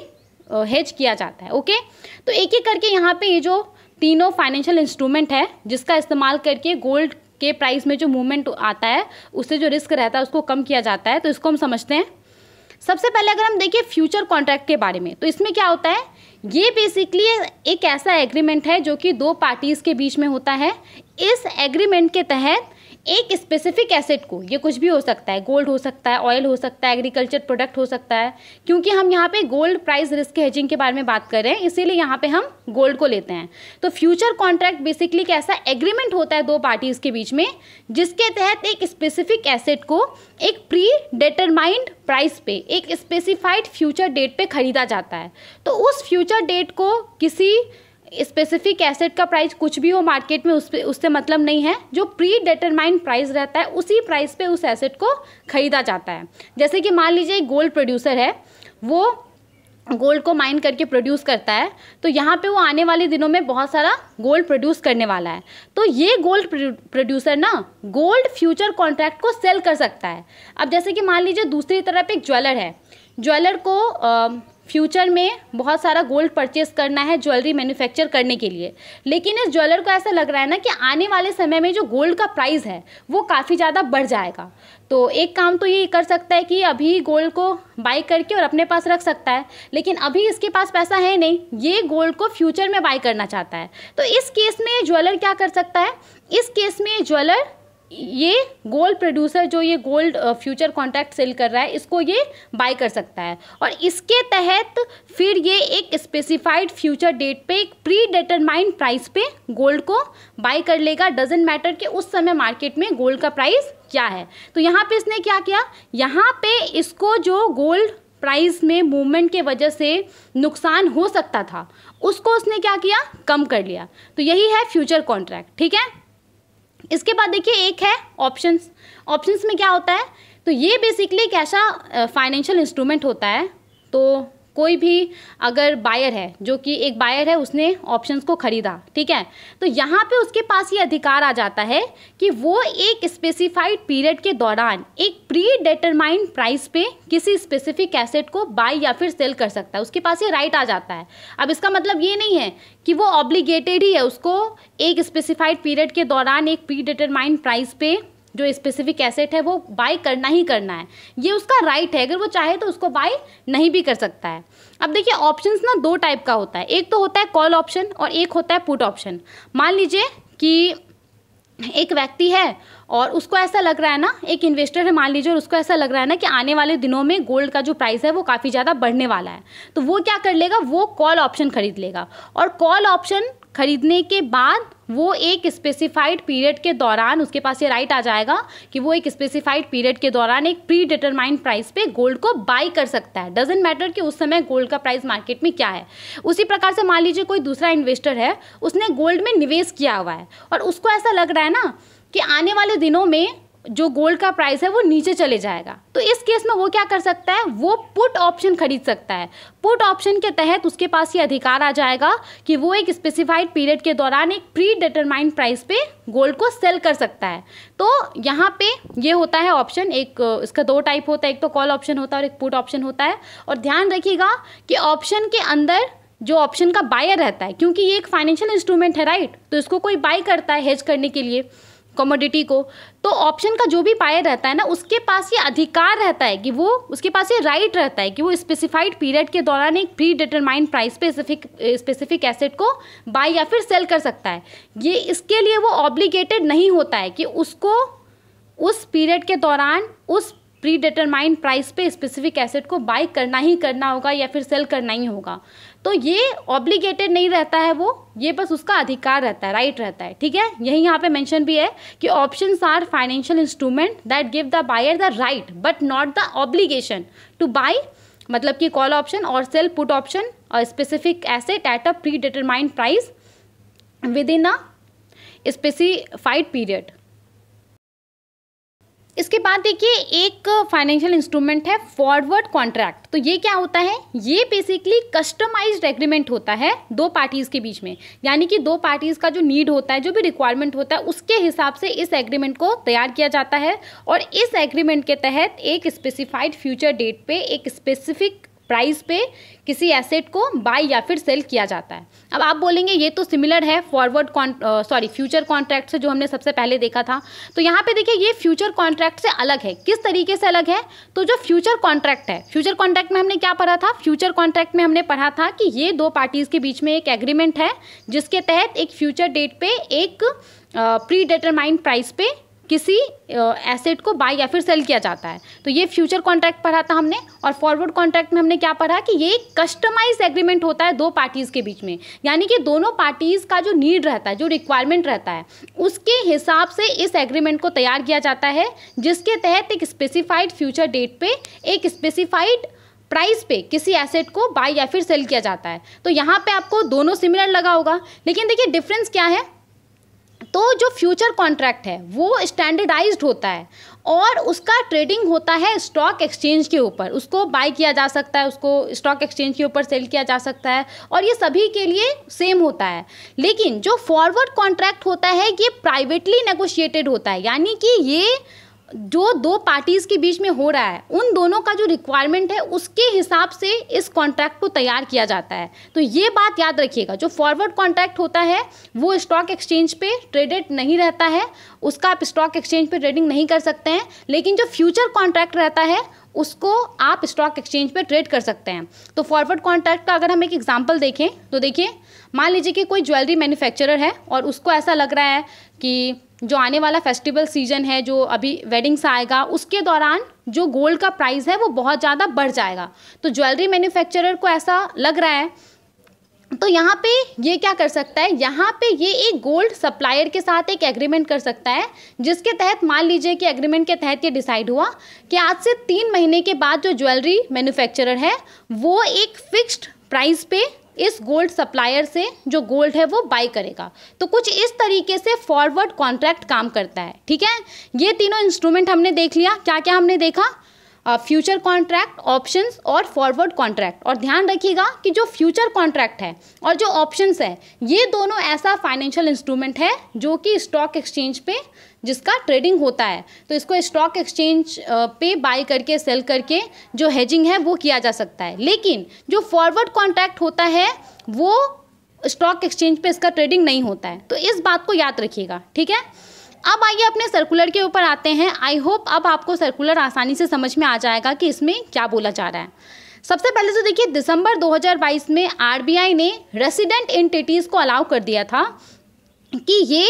हेज किया जाता है ओके तो एक एक करके यहाँ पे ये जो तीनों फाइनेंशियल इंस्ट्रूमेंट है, जिसका इस्तेमाल करके गोल्ड के प्राइस में जो मूवमेंट आता है, उससे जो रिस्क रहता है, उसको कम किया जाता है तो इसको हम समझते हैं। सबसे पहले अगर हम देखें फ्यूचर कॉन्ट्रैक्ट के बारे में तो इसमें क्या होता है? ये बेसिकली एक ऐसा एग्रीमेंट है जो कि दो पार्टीज़ के बीच में होता है। इस एग्रीमेंट के तहत एक स्पेसिफिक एसेट को, ये कुछ भी हो सकता है गोल्ड हो सकता है ऑयल हो सकता है एग्रीकल्चर प्रोडक्ट हो सकता है, क्योंकि हम यहाँ पे गोल्ड प्राइस रिस्क हेजिंग के बारे में बात कर रहे हैं, इसीलिए यहाँ पे हम गोल्ड को लेते हैं। तो फ्यूचर कॉन्ट्रैक्ट बेसिकली कैसा एग्रीमेंट होता है दो पार्टीज़ के बीच में, जिसके तहत एक स्पेसिफिक एसेट को एक प्री डिटरमाइंड प्राइस पे, एक स्पेसिफाइड फ्यूचर डेट पे खरीदा जाता है। तो उस फ्यूचर डेट को किसी स्पेसिफिक एसेट का प्राइस कुछ भी हो मार्केट में उस उससे मतलब नहीं है। जो प्री डिटरमाइंड प्राइस रहता है उसी प्राइस पे उस एसेट को खरीदा जाता है। जैसे कि मान लीजिए गोल्ड प्रोड्यूसर है वो गोल्ड को माइन करके प्रोड्यूस करता है तो यहाँ पे वो आने वाले दिनों में बहुत सारा गोल्ड प्रोड्यूस करने वाला है। तो ये गोल्ड प्रोड्यूसर ना गोल्ड फ्यूचर कॉन्ट्रैक्ट को सेल कर सकता है। अब जैसे कि मान लीजिए दूसरी तरफ़ एक ज्वेलर है ज्वेलर को आ, फ्यूचर में बहुत सारा गोल्ड परचेस करना है ज्वेलरी मैन्युफैक्चर करने के लिए। लेकिन इस ज्वेलर को ऐसा लग रहा है ना कि आने वाले समय में जो गोल्ड का प्राइस है, वो काफ़ी ज़्यादा बढ़ जाएगा। तो एक काम तो ये कर सकता है कि अभी गोल्ड को बाई करके और अपने पास रख सकता है, लेकिन अभी इसके पास पैसा है नहीं, ये गोल्ड को फ्यूचर में बाई करना चाहता है। तो इस केस में ज्वेलर क्या कर सकता है? इस केस में ज्वेलर ये गोल्ड प्रोड्यूसर जो ये गोल्ड फ्यूचर कॉन्ट्रैक्ट सेल कर रहा है, इसको ये बाय कर सकता है। और इसके तहत फिर ये एक स्पेसिफाइड फ्यूचर डेट पे, एक प्री डिटरमाइंड प्राइस पे गोल्ड को बाय कर लेगा। डजेंट मैटर कि उस समय मार्केट में गोल्ड का प्राइस क्या है। तो यहाँ पे इसने क्या किया? यहाँ पे इसको जो गोल्ड प्राइस में मूवमेंट के वजह से नुकसान हो सकता था, उसको उसने क्या किया? कम कर लिया। तो यही है फ्यूचर कॉन्ट्रैक्ट ठीक है? इसके बाद देखिए एक है ऑप्शंस ऑप्शंस में क्या होता है? तो ये बेसिकली एक ऐसा फाइनेंशियल इंस्ट्रूमेंट होता है? तो कोई भी अगर बायर है, जो कि एक बायर है, उसने ऑप्शंस को ख़रीदा, ठीक है? तो यहाँ पे उसके पास ये अधिकार आ जाता है कि वो एक स्पेसिफाइड पीरियड के दौरान, एक प्री डिटरमाइंड प्राइस पे किसी स्पेसिफिक एसेट को बाय या फिर सेल कर सकता है। उसके पास ये राइट आ जाता है। अब इसका मतलब ये नहीं है कि वो ऑब्लिगेटेड ही है उसको एक स्पेसिफाइड पीरियड के दौरान एक प्री डिटरमाइंड प्राइस पे जो स्पेसिफिक एसेट है, वो बाय करना ही करना है। ये उसका राइट है, अगर वो चाहे तो उसको बाय नहीं भी कर सकता है। अब देखिए ऑप्शंस ना दो टाइप का होता है। एक तो होता है कॉल ऑप्शन और एक होता है पुट ऑप्शन मान लीजिए कि एक व्यक्ति है और उसको ऐसा लग रहा है ना, एक इन्वेस्टर है मान लीजिए, और उसको ऐसा लग रहा है ना कि आने वाले दिनों में गोल्ड का जो प्राइस है वो काफ़ी ज़्यादा बढ़ने वाला है। तो वो क्या कर लेगा? वो कॉल ऑप्शन खरीद लेगा। और कॉल ऑप्शन खरीदने के बाद वो एक स्पेसिफाइड पीरियड के दौरान उसके पास ये राइट आ जाएगा कि वो एक स्पेसिफाइड पीरियड के दौरान एक प्री डिटरमाइंड प्राइस पे गोल्ड को बाई कर सकता है। डजेंट मैटर कि उस समय गोल्ड का प्राइस मार्केट में क्या है। उसी प्रकार से मान लीजिए कोई दूसरा इन्वेस्टर है, उसने गोल्ड में निवेश किया हुआ है और उसको ऐसा लग रहा है ना कि आने वाले दिनों में जो गोल्ड का प्राइस है, वो नीचे चले जाएगा। तो इस केस में वो क्या कर सकता है? वो पुट ऑप्शन खरीद सकता है। पुट ऑप्शन के तहत उसके पास ये अधिकार आ जाएगा कि वो एक स्पेसिफाइड पीरियड के दौरान एक प्री डिटरमाइंड प्राइस पे गोल्ड को सेल कर सकता है। तो यहाँ पे ये होता है ऑप्शन एक, इसका दो टाइप होता है, एक तो कॉल ऑप्शन होता है और एक पुट ऑप्शन होता है। और ध्यान रखिएगा कि ऑप्शन के अंदर जो ऑप्शन का बायर रहता है, क्योंकि ये एक फाइनेंशियल इंस्ट्रूमेंट है राइट तो इसको कोई बाई करता है हेज करने के लिए। कमोडिटी को तो ऑप्शन का जो भी पायर रहता है ना, उसके पास ये अधिकार रहता है कि वो, उसके पास ये राइट रहता है कि वो स्पेसिफाइड पीरियड के दौरान एक प्री डिटरमाइंड प्राइस पे स्पेसिफिक स्पेसिफिक एसेट को बाय या फिर सेल कर सकता है। ये इसके लिए वो ऑब्लिगेटेड नहीं होता है कि उसको, उस पीरियड के दौरान, उस प्री डिटरमाइंड प्राइस पे स्पेसिफिक एसेट को बाय करना ही करना होगा या फिर सेल करना ही होगा। तो ये ऑब्लिगेटेड नहीं रहता है वो, ये बस उसका अधिकार रहता है राइट रहता है, ठीक है? यही यहाँ पे मेंशन भी है कि option are financial instrument that give the buyer the right but not the obligation to buy मतलब कि कॉल ऑप्शन और सेल पुट ऑप्शन और specific asset at a pre determined price within a specified period इसके बाद देखिए, एक फाइनेंशियल इंस्ट्रूमेंट है फॉरवर्ड कॉन्ट्रैक्ट तो ये क्या होता है? ये बेसिकली कस्टमाइज्ड एग्रीमेंट होता है दो पार्टीज़ के बीच में। यानी कि दो पार्टीज़ का जो नीड होता है, जो भी रिक्वायरमेंट होता है, उसके हिसाब से इस एग्रीमेंट को तैयार किया जाता है। और इस एग्रीमेंट के तहत एक स्पेसिफाइड फ्यूचर डेट पर एक स्पेसिफिक प्राइस पे किसी एसेट को बाय या फिर सेल किया जाता है। अब आप बोलेंगे, ये तो सिमिलर है फॉरवर्ड सॉरी फ्यूचर कॉन्ट्रैक्ट से जो हमने सबसे पहले देखा था। तो यहाँ पे देखिए, ये फ्यूचर कॉन्ट्रैक्ट से अलग है। किस तरीके से अलग है? तो जो फ्यूचर कॉन्ट्रैक्ट है फ्यूचर कॉन्ट्रैक्ट में हमने क्या पढ़ा था? फ्यूचर कॉन्ट्रैक्ट में हमने पढ़ा था कि ये दो पार्टीज़ के बीच में एक एग्रीमेंट है, जिसके तहत एक फ्यूचर डेट पर एक प्री डिटरमाइंड प्राइस पे किसी एसेट को बाई या फिर सेल किया जाता है। तो ये फ्यूचर कॉन्ट्रैक्ट पढ़ा था हमने और फॉरवर्ड कॉन्ट्रैक्ट में हमने क्या पढ़ा कि ये कस्टमाइज एग्रीमेंट होता है दो पार्टीज़ के बीच में। यानी कि दोनों पार्टीज़ का जो नीड रहता है, जो रिक्वायरमेंट रहता है, उसके हिसाब से इस एग्रीमेंट को तैयार किया जाता है, जिसके तहत एक स्पेसिफाइड फ्यूचर डेट पे, एक स्पेसिफाइड प्राइस पे किसी एसेट को बाय या फिर सेल किया जाता है। तो यहाँ पे आपको दोनों सिमिलर लगा होगा। लेकिन देखिए डिफरेंस क्या है? तो जो फ्यूचर कॉन्ट्रैक्ट है, वो स्टैंडर्डाइज्ड होता है और उसका ट्रेडिंग होता है स्टॉक एक्सचेंज के ऊपर। उसको बाय किया जा सकता है, उसको स्टॉक एक्सचेंज के ऊपर सेल किया जा सकता है और ये सभी के लिए सेम होता है। लेकिन जो फॉरवर्ड कॉन्ट्रैक्ट होता है, ये प्राइवेटली नेगोशिएटेड होता है, यानी कि ये जो दो पार्टीज़ के बीच में हो रहा है, उन दोनों का जो रिक्वायरमेंट है, उसके हिसाब से इस कॉन्ट्रैक्ट को तैयार किया जाता है। तो ये बात याद रखिएगा, जो फॉरवर्ड कॉन्ट्रैक्ट होता है, वो स्टॉक एक्सचेंज पे ट्रेडेड नहीं रहता है, उसका आप स्टॉक एक्सचेंज पे ट्रेडिंग नहीं कर सकते हैं, लेकिन जो फ्यूचर कॉन्ट्रैक्ट रहता है, उसको आप स्टॉक एक्सचेंज पे ट्रेड कर सकते हैं। तो फॉरवर्ड कॉन्ट्रैक्ट का अगर हम एक एग्जांपल देखें तो देखिए, मान लीजिए कि कोई ज्वेलरी मैन्युफैक्चरर है, और उसको ऐसा लग रहा है कि जो आने वाला फेस्टिवल सीज़न है, जो अभी वेडिंग्स आएगा, उसके दौरान जो गोल्ड का प्राइस है, वो बहुत ज़्यादा बढ़ जाएगा। तो ज्वेलरी मैन्युफैक्चरर को ऐसा लग रहा है। तो यहाँ पे ये क्या कर सकता है? यहाँ पे ये एक गोल्ड सप्लायर के साथ एक एग्रीमेंट कर सकता है, जिसके तहत मान लीजिए कि एग्रीमेंट के तहत ये डिसाइड हुआ कि आज से तीन महीने के बाद जो ज्वेलरी मैन्युफैक्चरर है, वो एक फिक्स्ड प्राइस पे इस गोल्ड सप्लायर से जो गोल्ड है वो बाई करेगा। तो कुछ इस तरीके से फॉरवर्ड कॉन्ट्रैक्ट काम करता है, ठीक है? ये तीनों इंस्ट्रूमेंट हमने देख लिया। क्या क्या हमने देखा? फ्यूचर कॉन्ट्रैक्ट ऑप्शंस और फॉरवर्ड कॉन्ट्रैक्ट और ध्यान रखिएगा कि जो फ्यूचर कॉन्ट्रैक्ट है और जो ऑप्शंस है, ये दोनों ऐसा फाइनेंशियल इंस्ट्रूमेंट है जो कि स्टॉक एक्सचेंज पे जिसका ट्रेडिंग होता है तो इसको स्टॉक एक्सचेंज पे बाय करके सेल करके जो हेजिंग है वो किया जा सकता है। लेकिन जो फॉरवर्ड कॉन्ट्रैक्ट होता है, वो स्टॉक एक्सचेंज पे इसका ट्रेडिंग नहीं होता है। तो इस बात को याद रखिएगा, ठीक है? अब आइए अपने सर्कुलर के ऊपर आते हैं। आई होप अब आपको सर्कुलर आसानी से समझ में आ जाएगा कि इसमें क्या बोला जा रहा है। सबसे पहले तो देखिए, दिसंबर 2022 में आरबीआई ने रेसिडेंट एंटिटीज़ को अलाउ कर दिया था कि ये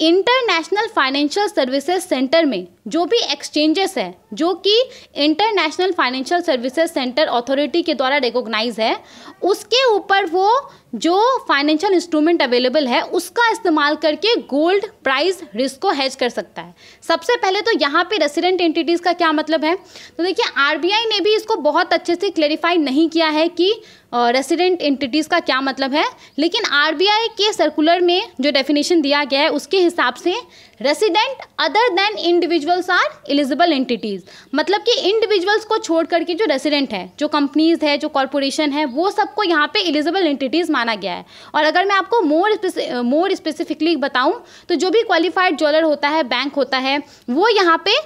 इंटरनेशनल फाइनेंशियल सर्विसेज़ सेंटर में जो भी एक्सचेंजेस है, जो कि international financial services centre authority के द्वारा रिकॉग्नाइज है, उसके ऊपर वो जो फाइनेंशियल इंस्ट्रूमेंट अवेलेबल है, उसका इस्तेमाल करके गोल्ड प्राइस रिस्क को हैज़ कर सकता है। सबसे पहले तो यहाँ पे रेसिडेंट एंटिटीज़ का क्या मतलब है? तो देखिए आरबीआई ने भी इसको बहुत अच्छे से क्लेरिफाई नहीं किया है कि रेसिडेंट एंटिटीज़ का क्या मतलब है। लेकिन आरबीआई के सर्कुलर में जो डेफिनेशन दिया गया है, उसके हिसाब से resident other than individuals or eligible entities मतलब कि इंडिविजुअल्स को छोड़ करके जो रेसिडेंट है, जो कंपनीज़ है, जो कॉरपोरेशन है, वो सबको यहाँ पे एलिजिबल एंटिटीज़ माना गया है। और अगर मैं आपको मोर मोर स्पेसिफिकली बताऊँ तो जो भी क्वालिफाइड ज्वेलर होता है बैंक होता है वो यहाँ पे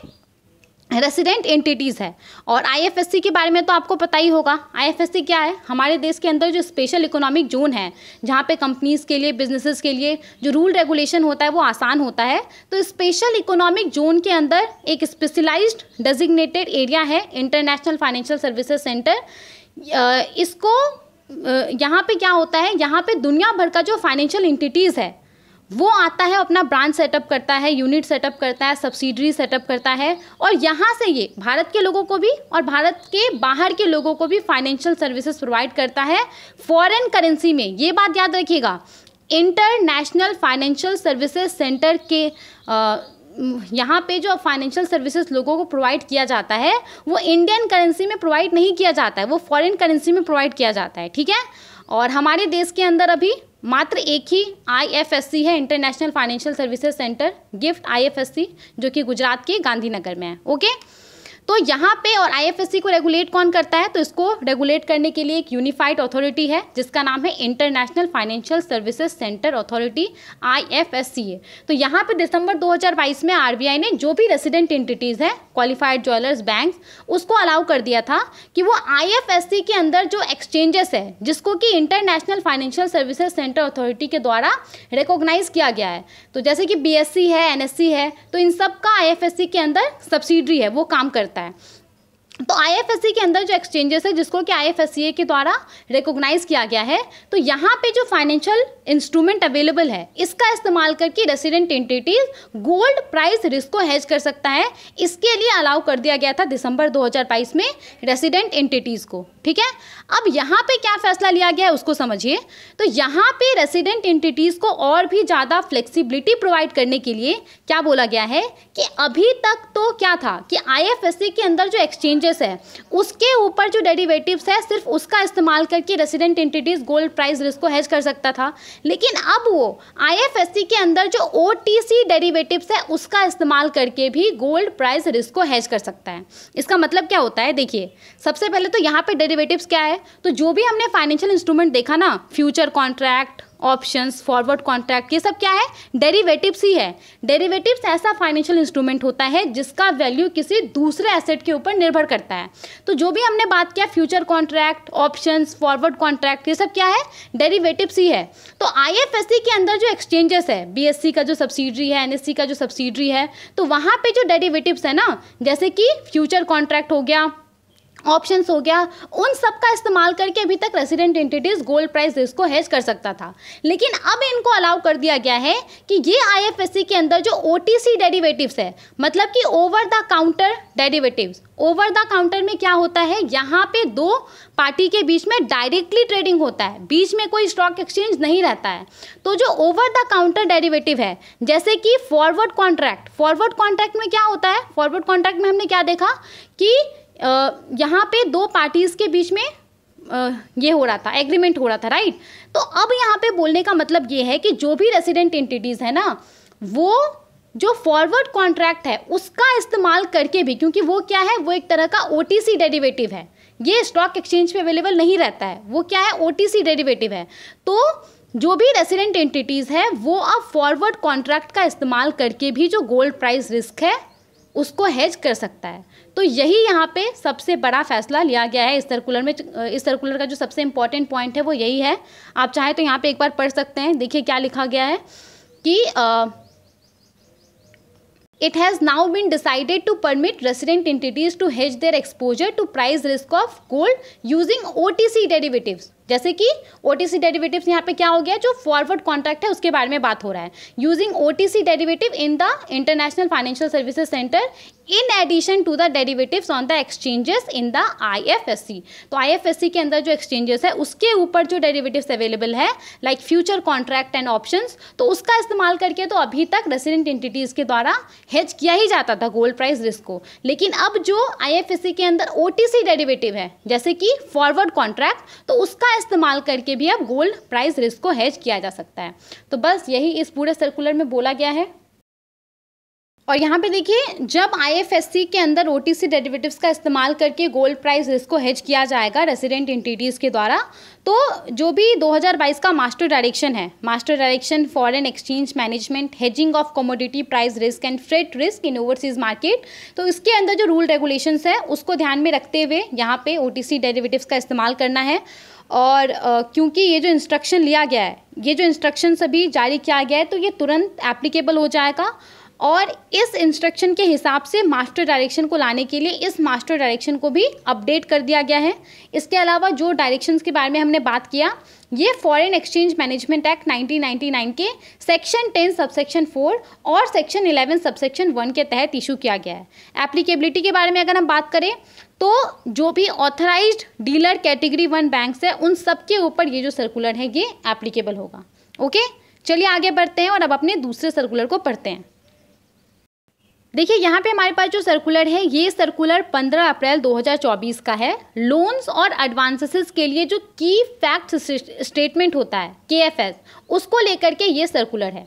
रेसिडेंट एंटिटीज़ है। और आईएफएससी के बारे में तो आपको पता ही होगा। आईएफएससी क्या है? हमारे देश के अंदर जो स्पेशल इकोनॉमिक जोन है, जहाँ पे कंपनीज़ के लिए बिजनेसेस के लिए जो रूल रेगुलेशन होता है, वो आसान होता है। तो स्पेशल इकोनॉमिक जोन के अंदर एक स्पेशलाइज्ड डेजिग्नेटेड एरिया है इंटरनेशनल फाइनेंशियल सर्विसेज़ सेंटर इसको यहाँ पे क्या होता है? यहाँ पे दुनिया भर का जो फाइनेंशियल इंटिटीज़ है वो आता है, अपना ब्रांच सेटअप करता है, यूनिट सेटअप करता है सब्सिडरी सेटअप करता है और यहाँ से ये भारत के लोगों को भी और भारत के बाहर के लोगों को भी फाइनेंशियल सर्विसेज़ प्रोवाइड करता है। फॉरेन करेंसी में ये बात याद रखिएगा। इंटरनेशनल फाइनेंशियल सर्विसेज़ सेंटर के यहाँ पे जो फाइनेंशियल सर्विसेज़ लोगों को प्रोवाइड किया जाता है, वो इंडियन करेंसी में प्रोवाइड नहीं किया जाता है, वो फॉरेन करेंसी में प्रोवाइड किया जाता है, ठीक है? और हमारे देश के अंदर अभी मात्र एक ही आईएफएससी है international financial services centre GIFT IFSC जो कि गुजरात के गांधीनगर में है ओके तो यहाँ पे और आईएफएससी को रेगुलेट कौन करता है? तो इसको रेगुलेट करने के लिए एक यूनिफाइड अथॉरिटी है, जिसका नाम है international financial services centre authority IFSC है तो यहाँ पे दिसंबर 2022 में आरबीआई ने जो भी रेसिडेंट एंटिटीज़ है क्वालिफाइड ज्वेलर्स बैंक उसको अलाउ कर दिया था कि वो आईएफएससी के अंदर जो एक्सचेंजेस है, जिसको कि international financial services centre authority के द्वारा रिकॉग्नाइज किया गया है। तो जैसे कि बीएससी है एन है तो इन सब का IFSC के अंदर सब्सिडरी है, वो काम करता है। तो आईएफएससी के अंदर जो एक्सचेंजेस है, जिसको कि आई के द्वारा रिकॉग्नाइज किया गया है तो यहाँ पे जो फाइनेंशियल इंस्ट्रूमेंट अवेलेबल है, इसका इस्तेमाल करके resident entities gold price risk को हैज़ कर सकता है। इसके लिए अलाउ कर दिया गया था दिसंबर 2022 में रेसिडेंट एंटिटीज़ को, ठीक है? अब यहाँ पे क्या फैसला लिया गया है उसको समझिए। तो यहाँ पे रेसिडेंट एंटिटीज़ को और भी ज़्यादा फ्लेक्सिबिलिटी प्रोवाइड करने के लिए क्या बोला गया है कि अभी तक तो क्या था कि आईएफएससी के अंदर जो एक्सचेंजेस है, उसके ऊपर जो डेरिवेटिव्स है, सिर्फ़ उसका इस्तेमाल करके resident entities gold price risk को हेज कर सकता था। लेकिन अब वो आईएफएससी के अंदर जो ओ डेरिवेटिव्स है, उसका इस्तेमाल करके भी गोल्ड प्राइस रिस्क को हैज़ कर सकता है। इसका मतलब क्या होता है? देखिए, सबसे पहले तो यहाँ पे डेरिवेटिव्स क्या है? तो जो भी हमने फाइनेंशियल इंस्ट्रूमेंट देखा ना future contract options forward contract ये सब क्या है? डेरिवेटिव्स ही है। डेरिवेटिव्स ऐसा फाइनेंशियल इंस्ट्रूमेंट होता है जिसका वैल्यू किसी दूसरे एसेट के ऊपर निर्भर करता है। तो जो भी हमने बात किया future contract options forward contract ये सब क्या है? डेरिवेटिव्स ही है। तो आईएफएससी के अंदर जो एक्सचेंजेस है बीएससी का जो सब्सिडरी है एन का जो सब्सिडरी है तो वहाँ पर जो डेरिवेटिव्स है ना, जैसे कि फ्यूचर कॉन्ट्रैक्ट हो गया ऑप्शंस हो गया। उन सब का इस्तेमाल करके अभी तक resident entities gold price risk को हेज कर सकता था। लेकिन अब इनको अलाउ कर दिया गया है कि ये आईएफएससी के अंदर जो ओटीसी डेरिवेटिव्स है मतलब कि over the counter derivatives over the counter में क्या होता है? यहाँ पे दो पार्टी के बीच में डायरेक्टली ट्रेडिंग होता है। बीच में कोई स्टॉक एक्सचेंज नहीं रहता है। तो जो ओवर द काउंटर डेरिवेटिव है, जैसे कि फॉरवर्ड कॉन्ट्रैक्ट फॉरवर्ड कॉन्ट्रैक्ट में क्या होता है? फॉरवर्ड कॉन्ट्रैक्ट में हमने क्या देखा कि यहाँ पे दो पार्टीज़ के बीच में ये हो रहा था एग्रीमेंट हो रहा था राइट तो अब यहाँ पे बोलने का मतलब ये है कि जो भी रेसिडेंट एंटिटीज़ है ना, वो जो फॉरवर्ड कॉन्ट्रैक्ट है, उसका इस्तेमाल करके भी, क्योंकि वो क्या है, वो एक तरह का ओटीसी डेरिवेटिव है। ये स्टॉक एक्सचेंज पे अवेलेबल नहीं रहता है। वो क्या है ओ डेरिवेटिव है। तो जो भी रेसिडेंट एंटिटीज़ है, वो अब फॉरवर्ड कॉन्ट्रैक्ट का इस्तेमाल करके भी जो गोल्ड प्राइस रिस्क है, उसको हेज कर सकता है। तो यही यहाँ पे सबसे बड़ा फैसला लिया गया है इस सर्कुलर में, इस सर्कुलर का जो सबसे इंपॉर्टेंट पॉइंट है वो यही है। आप चाहें तो यहाँ पे एक बार पढ़ सकते हैं। देखिए क्या लिखा गया है कि it has now been decided to permit resident entities to hedge their exposure to price risk of gold using O T जैसे कि ओ टी सी डेरिवेटिव्स यहाँ पे क्या हो गया जो फॉरवर्ड कॉन्ट्रैक्ट है, उसके बारे में बात हो रहा है। Using O T C derivative in the international financial services centre in addition to the derivatives on the exchanges in the I F S C तो आई एफ़ एस सी के अंदर जो एक्सचेंजेस है, उसके ऊपर जो डेरिवेटिव्स अवेलेबल है like future contract and options तो उसका इस्तेमाल करके तो अभी तक रेसिडेंट एंटिटीज के द्वारा हेज किया ही जाता था गोल्ड प्राइस रिस्क को। लेकिन अब जो आई एफ़ एस सी के अंदर ओ टी सी डेरिवेटिव है, जैसे कि फॉरवर्ड कॉन्ट्रैक्ट तो उसका इस्तेमाल करके भी अब गोल्ड प्राइस रिस्क को हेज किया जा सकता है। तो बस यही इस पूरे सर्कुलर में बोला गया है। और यहाँ पे देखिए, जब आईएफएससी के अंदर ओटीसी डेरिवेटिव्स का इस्तेमाल करके गोल्ड प्राइस रिस्क को हेज किया जाएगा रेसिडेंट इंटिटीज़ के द्वारा तो जो भी 2022 का मास्टर डायरेक्शन है master direction foreign exchange management hedging of commodity price risk and freight risk in overseas market तो इसके अंदर जो रूल रेगुलेशंस है, उसको ध्यान में रखते हुए यहाँ पे ओ डेरिवेटिव्स का इस्तेमाल करना है। और क्योंकि ये जो इंस्ट्रक्शन लिया गया है, ये जो इंस्ट्रक्शन अभी जारी किया गया है तो ये तुरंत एप्लीकेबल हो जाएगा। और इस इंस्ट्रक्शन के हिसाब से मास्टर डायरेक्शन को लाने के लिए इस मास्टर डायरेक्शन को भी अपडेट कर दिया गया है। इसके अलावा जो डायरेक्शंस के बारे में हमने बात किया, ये फॉरेन एक्सचेंज मैनेजमेंट एक्ट 1999 के सेक्शन 10 सबसेक्शन 4 और सेक्शन 11 सबसेक्शन 1 के तहत इशू किया गया है। एप्लीकेबिलिटी के बारे में अगर हम बात करें तो जो भी authorised dealer category one banks है, उन सब के ऊपर ये जो सर्कुलर है, ये एप्लीकेबल होगा। ओके चलिए आगे बढ़ते हैं और अब अपने दूसरे सर्कुलर को पढ़ते हैं। देखिए, यहाँ पे हमारे पास जो सर्कुलर है, ये सर्कुलर 15 अप्रैल 2024 का है। लोन्स और एडवांसेस के लिए जो की फैक्ट स्टेटमेंट होता है के उसको लेकर के ये सर्कुलर है।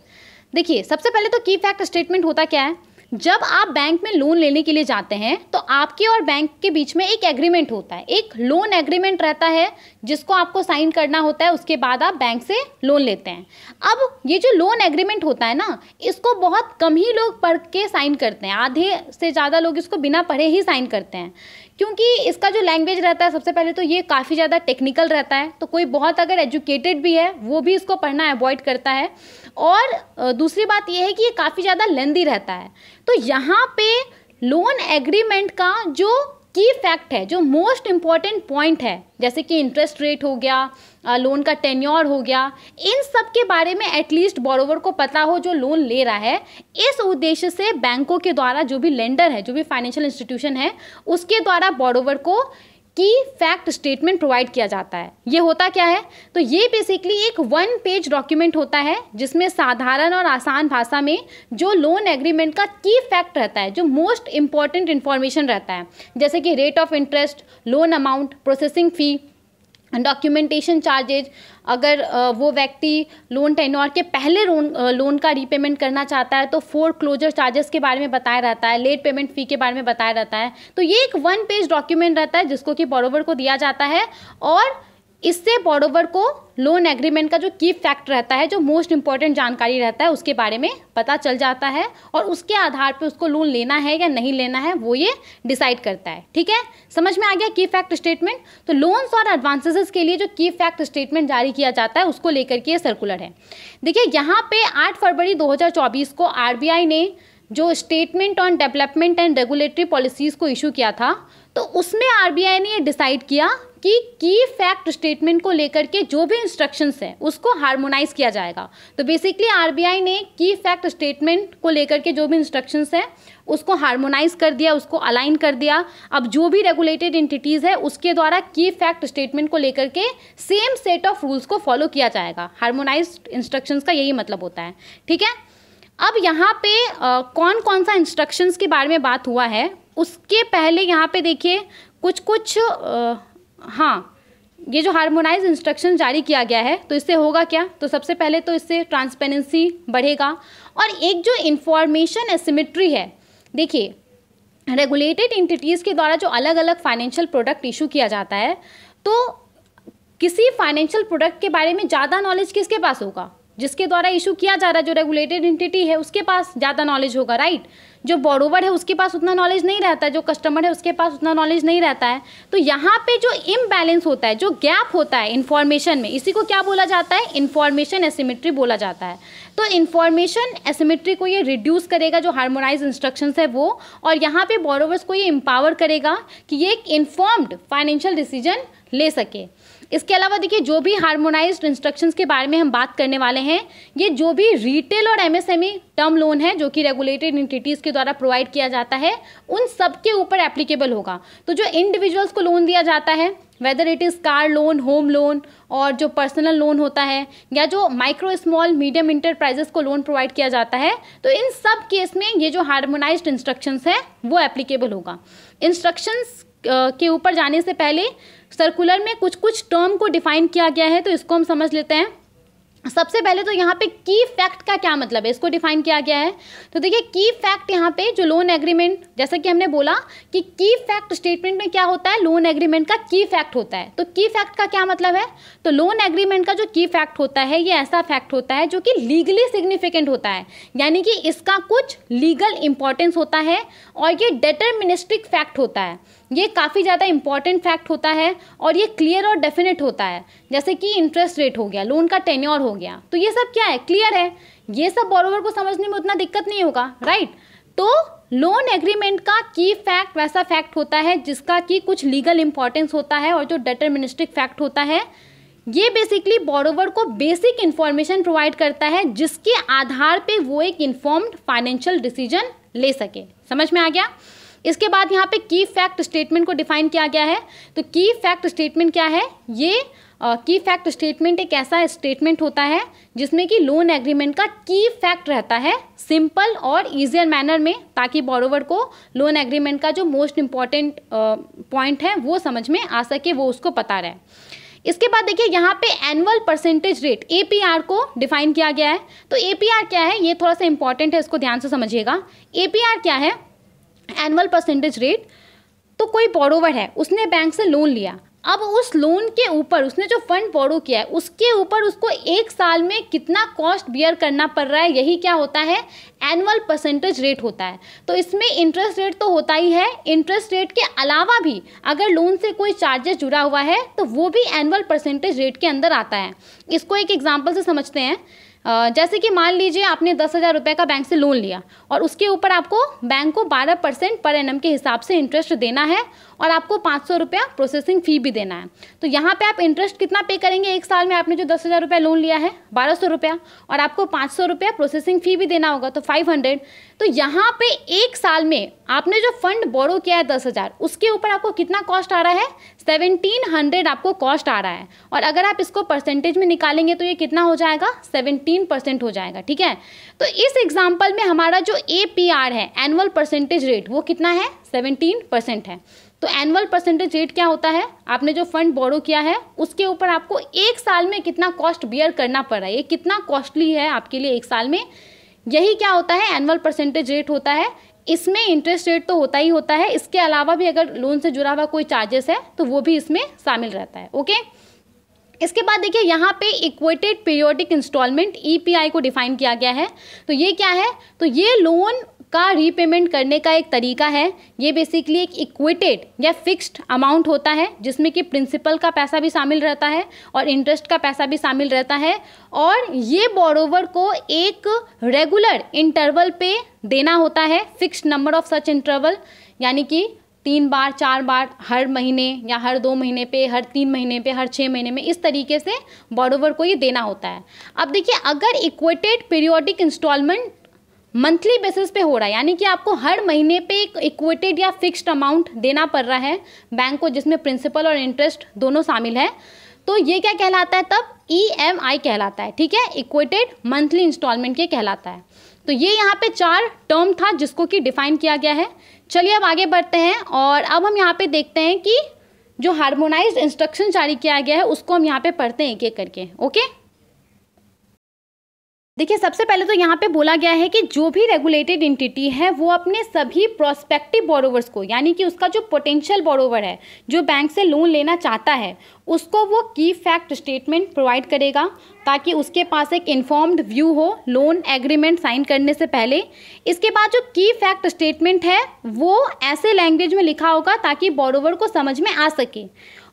देखिए, सबसे पहले तो की फैक्ट स्टेटमेंट होता क्या है? जब आप बैंक में लोन लेने के लिए जाते हैं तो आपके और बैंक के बीच में एक एग्रीमेंट होता है। एक लोन एग्रीमेंट रहता है, जिसको आपको साइन करना होता है, उसके बाद आप बैंक से लोन लेते हैं। अब ये जो लोन एग्रीमेंट होता है ना, इसको बहुत कम ही लोग पढ़ के साइन करते हैं। आधे से ज़्यादा लोग इसको बिना पढ़े ही साइन करते हैं। क्योंकि इसका जो लैंग्वेज रहता है, सबसे पहले तो ये काफ़ी ज़्यादा टेक्निकल रहता है। तो कोई बहुत अगर एजुकेटेड भी है, वो भी इसको पढ़ना अवॉइड करता है। और दूसरी बात यह है कि ये काफ़ी ज़्यादा लेंदी रहता है। तो यहाँ पे लोन एग्रीमेंट का जो की फैक्ट है, जो मोस्ट इंपॉर्टेंट पॉइंट है, जैसे कि इंटरेस्ट रेट हो गया लोन का टेन्योर हो गया, इन सब के बारे में एटलीस्ट बोरोवर को पता हो जो लोन ले रहा है, इस उद्देश्य से बैंकों के द्वारा जो भी लेंडर है, जो भी फाइनेंशियल इंस्टीट्यूशन है, उसके द्वारा बोरोवर को की फैक्ट स्टेटमेंट प्रोवाइड किया जाता है। ये होता क्या है? तो ये बेसिकली एक वन पेज डॉक्यूमेंट होता है, जिसमें साधारण और आसान भाषा में जो लोन एग्रीमेंट का की फैक्ट रहता है, जो मोस्ट इंपॉर्टेंट इन्फॉर्मेशन रहता है, जैसे कि rate of interest loan amount processing fee documentation charges अगर वो व्यक्ति लोन टेन्योर के पहले लोन लोन का रीपेमेंट करना चाहता है तो फोर क्लोजर चार्जेस के बारे में बताया रहता है लेट पेमेंट फ़ी के बारे में बताया रहता है। तो ये एक वन पेज डॉक्यूमेंट रहता है, जिसको कि बॉरोवर को दिया जाता है, और इससे बॉडोवर को लोन एग्रीमेंट का जो की फैक्ट रहता है, जो मोस्ट इंपॉर्टेंट जानकारी रहता है, उसके बारे में पता चल जाता है और उसके आधार पर उसको लोन लेना है या नहीं लेना है, वो ये डिसाइड करता है। ठीक है? समझ में आ गया की फैक्ट स्टेटमेंट तो लोन्स और एडवांसेस के लिए जो की फैक्ट स्टेटमेंट जारी किया जाता है, उसको लेकर के सर्कुलर है। देखिए, यहाँ पे आठ फरवरी दो हज़ार चौबीस को आरबीआई ने जो statement on development and regulatory policies को इशू किया था तो उसमें आरबीआई ने ये डिसाइड किया कि की फैक्ट स्टेटमेंट को लेकर के जो भी इंस्ट्रक्शंस हैं उसको हार्मोनाइज किया जाएगा। तो बेसिकली आरबीआई ने की फैक्ट स्टेटमेंट को लेकर के जो भी इंस्ट्रक्शंस हैं उसको हार्मोनाइज कर दिया उसको अलाइन कर दिया। अब जो भी रेगुलेटेड इंटिटीज़ है उसके द्वारा की फैक्ट स्टेटमेंट को लेकर के सेम सेट ऑफ़ रूल्स को फॉलो किया जाएगा। हार्मोनाइज इंस्ट्रक्शंस का यही मतलब होता है। ठीक है? अब यहाँ पे आ, कौन कौन सा इंस्ट्रक्शंस के बारे में बात हुआ है उसके पहले यहाँ पे देखिए कुछ कुछ हाँ ये जो हारमोनाइज इंस्ट्रक्शन जारी किया गया है तो इससे होगा क्या? तो सबसे पहले तो इससे ट्रांसपेरेंसी बढ़ेगा और एक जो इन्फॉर्मेशन एसिमेट्री है, देखिए रेगुलेटेड इंटिटीज़ के द्वारा जो अलग अलग फाइनेंशियल प्रोडक्ट इशू किया जाता है तो किसी फाइनेंशियल प्रोडक्ट के बारे में ज़्यादा नॉलेज किसके पास होगा? जिसके द्वारा इशू किया जा रहा है, जो रेगुलेटेड इंटिटी है, उसके पास ज़्यादा नॉलेज होगा राइट जो बोरोवर है, उसके पास उतना नॉलेज नहीं रहता है जो कस्टमर है, उसके पास उतना नॉलेज नहीं रहता है। तो यहाँ पे जो इम्बैलेंस होता है, जो गैप होता है इन्फॉर्मेशन में, इसी को क्या बोला जाता है? इन्फॉर्मेशन एसिमेट्री बोला जाता है। तो इन्फॉर्मेशन एसिमेट्री को ये रिड्यूस करेगा, जो हार्मोनाइज इंस्ट्रक्शन है वो, और यहाँ पे बोरोवर्स को ये एम्पावर करेगा कि ये एक इन्फॉर्म्ड फाइनेंशियल डिसीज़न ले सके। इसके अलावा देखिए, जो भी हार्मोनाइज्ड इंस्ट्रक्शंस के बारे में हम बात करने वाले हैं, ये जो भी रिटेल और एमएसएमई टर्म लोन है, जो कि रेगुलेटेड इंटिटीज़ के द्वारा प्रोवाइड किया जाता है, उन सब के ऊपर एप्लीकेबल होगा। तो जो इंडिविजुअल्स को लोन दिया जाता है whether it is car loan home loan और जो पर्सनल लोन होता है, या जो माइक्रो स्मॉल मीडियम इंटरप्राइजेस को लोन प्रोवाइड किया जाता है तो इन सब केस में ये जो हार्मोनाइज्ड इंस्ट्रक्शंस है, वो एप्लीकेबल होगा। इंस्ट्रक्शंस के ऊपर जाने से पहले सर्कुलर में कुछ कुछ टर्म को डिफाइन किया गया है तो इसको हम समझ लेते हैं। सबसे पहले तो यहाँ पे की फैक्ट का क्या मतलब है, इसको डिफाइन किया गया है। तो देखिए की फैक्ट यहाँ पे जो लोन एग्रीमेंट जैसा कि हमने बोला कि की फैक्ट स्टेटमेंट में क्या होता है लोन एग्रीमेंट का की फैक्ट होता है। तो की फैक्ट का क्या मतलब है? तो लोन एग्रीमेंट का जो की फैक्ट होता है, ये ऐसा फैक्ट होता है जो कि लीगली सिग्निफिकेंट होता है। यानी कि इसका कुछ लीगल इंपॉर्टेंस होता है और ये डेटर्मिनिस्टिक फैक्ट होता है। ये काफ़ी ज़्यादा इंपॉर्टेंट फैक्ट होता है और ये क्लियर और डेफिनेट होता है। जैसे कि इंटरेस्ट रेट हो गया लोन का टेन्योर हो गया। तो ये सब क्या है? क्लियर है? ये सब बॉरोवर को समझने में उतना दिक्कत नहीं होगा राइट तो लोन एग्रीमेंट का की फैक्ट वैसा फैक्ट होता है जिसका कि कुछ लीगल इंपॉर्टेंस होता है और जो डेटर्मिनिस्टिक फैक्ट होता है, ये बेसिकली बॉरोवर को बेसिक इन्फॉर्मेशन प्रोवाइड करता है जिसके आधार पे वो एक इन्फॉर्म्ड फाइनेंशियल डिसीज़न ले सके। समझ में आ गया? इसके बाद यहाँ पे की फैक्ट स्टेटमेंट को डिफाइन किया गया है। तो की फैक्ट स्टेटमेंट क्या है? ये की फैक्ट स्टेटमेंट एक ऐसा स्टेटमेंट होता है जिसमें कि लोन एग्रीमेंट का की फैक्ट रहता है सिंपल और ईजियर मैनर में, ताकि बॉरोवर को लोन एग्रीमेंट का जो मोस्ट इंपॉर्टेंट पॉइंट है, वो समझ में आ सके, वो उसको पता रहे। इसके बाद देखिए, यहाँ पे एनुअल परसेंटेज रेट एपीआर को डिफाइन किया गया है। तो एपीआर क्या है? ये थोड़ा सा इंपॉर्टेंट है, इसको ध्यान से समझिएगा। एपीआर क्या है? एनुअल परसेंटेज रेट तो कोई बोरोवर है, उसने बैंक से लोन लिया। अब उस लोन के ऊपर, उसने जो फंड बोरो किया है, उसके ऊपर उसको एक साल में कितना कॉस्ट बियर करना पड़ रहा है, यही क्या होता है? एनुअल परसेंटेज रेट होता है। तो इसमें इंटरेस्ट रेट तो होता ही है। इंटरेस्ट रेट के अलावा भी अगर लोन से कोई चार्जेस जुड़ा हुआ है तो वो भी एनुअल परसेंटेज रेट के अंदर आता है। इसको एक एग्ज़ाम्पल से समझते हैं। जैसे कि मान लीजिए आपने दस हज़ार रुपये का बैंक से लोन लिया और उसके ऊपर आपको बैंक को बारह परसेंट पर एन के हिसाब से इंटरेस्ट देना है और आपको पाँच सौ रुपया प्रोसेसिंग फ़ी भी देना है। तो यहाँ पे आप इंटरेस्ट कितना पे करेंगे? एक साल में आपने जो दस हज़ार रुपया लोन लिया है, बारह सौ रुपया और आपको पाँच सौ रुपया प्रोसेसिंग फ़ी भी देना होगा तो फाइव हंड्रेड तो यहाँ पे एक साल में आपने जो फंड बोरो किया है दस हज़ार, उसके ऊपर आपको कितना कॉस्ट आ रहा है? सेवनटीन हंड्रेड आपको कॉस्ट आ रहा है। और अगर आप इसको परसेंटेज में निकालेंगे तो ये कितना हो जाएगा? सेवनटीन परसेंट हो जाएगा, ठीक है? तो इस एग्ज़ाम्पल में हमारा जो ए पी आर है एनुअल परसेंटेज रेट वो कितना है? सेवनटीन परसेंट है। तो एनुअल परसेंटेज रेट क्या होता है? आपने जो फंड बोरो किया है, उसके ऊपर आपको एक साल में कितना कॉस्ट बियर करना पड़ रहा है। ये कितना कॉस्टली है आपके लिए एक साल में? यही क्या होता है? एनुअल परसेंटेज रेट होता है। इसमें इंटरेस्ट रेट तो होता ही होता है। इसके अलावा भी अगर लोन से जुड़ा हुआ कोई चार्जेस है तो वो भी इसमें शामिल रहता है ओके इसके बाद देखिए, यहाँ पे इक्वेटेड पीरियोडिक इंस्टॉलमेंट ईपीआई को डिफाइन किया गया है। तो ये क्या है? तो ये लोन का रीपेमेंट करने का एक तरीका है। ये बेसिकली एक इक्वेटेड या फिक्स्ड अमाउंट होता है, जिसमें कि प्रिंसिपल का पैसा भी शामिल रहता है और इंटरेस्ट का पैसा भी शामिल रहता है। और ये बोरोवर को एक रेगुलर इंटरवल पे देना होता है fixed number of such interval यानी कि तीन बार, चार बार, हर महीने या हर दो महीने पे, हर तीन महीने पे, हर छः महीने में इस तरीके से बॉडोवर को ये देना होता है। अब देखिए, अगर equated periodic instalment monthly basis पे हो रहा है, यानी कि आपको हर महीने पे एक इक्वेटेड या फिक्स्ड अमाउंट देना पड़ रहा है बैंक को, जिसमें प्रिंसिपल और इंटरेस्ट दोनों शामिल है तो ये क्या कहलाता है तब? ई एम आई कहलाता है, ठीक है? इक्वेटेड मंथली इंस्टॉलमेंट के कहलाता है। तो ये यहाँ पे चार टर्म था जिसको कि डिफाइन किया गया है। चलिए अब आगे बढ़ते हैं और अब हम यहाँ पे देखते हैं कि जो हार्मोनाइज्ड इंस्ट्रक्शन जारी किया गया है, उसको हम यहाँ पे पढ़ते हैं एक एक करके ओके देखिए, सबसे पहले तो यहाँ पे बोला गया है कि जो भी रेगुलेटेड इंटिटी है, वो अपने सभी प्रोस्पेक्टिव बोरोवर्स को, यानी कि उसका जो पोटेंशियल बोरोवर है, जो बैंक से लोन लेना चाहता है, उसको वो की फैक्ट स्टेटमेंट प्रोवाइड करेगा ताकि उसके पास एक इन्फॉर्म्ड व्यू हो लोन एग्रीमेंट साइन करने से पहले। इसके बाद जो की फैक्ट स्टेटमेंट है, वो ऐसे लैंग्वेज में लिखा होगा ताकि बोरोवर को समझ में आ सके।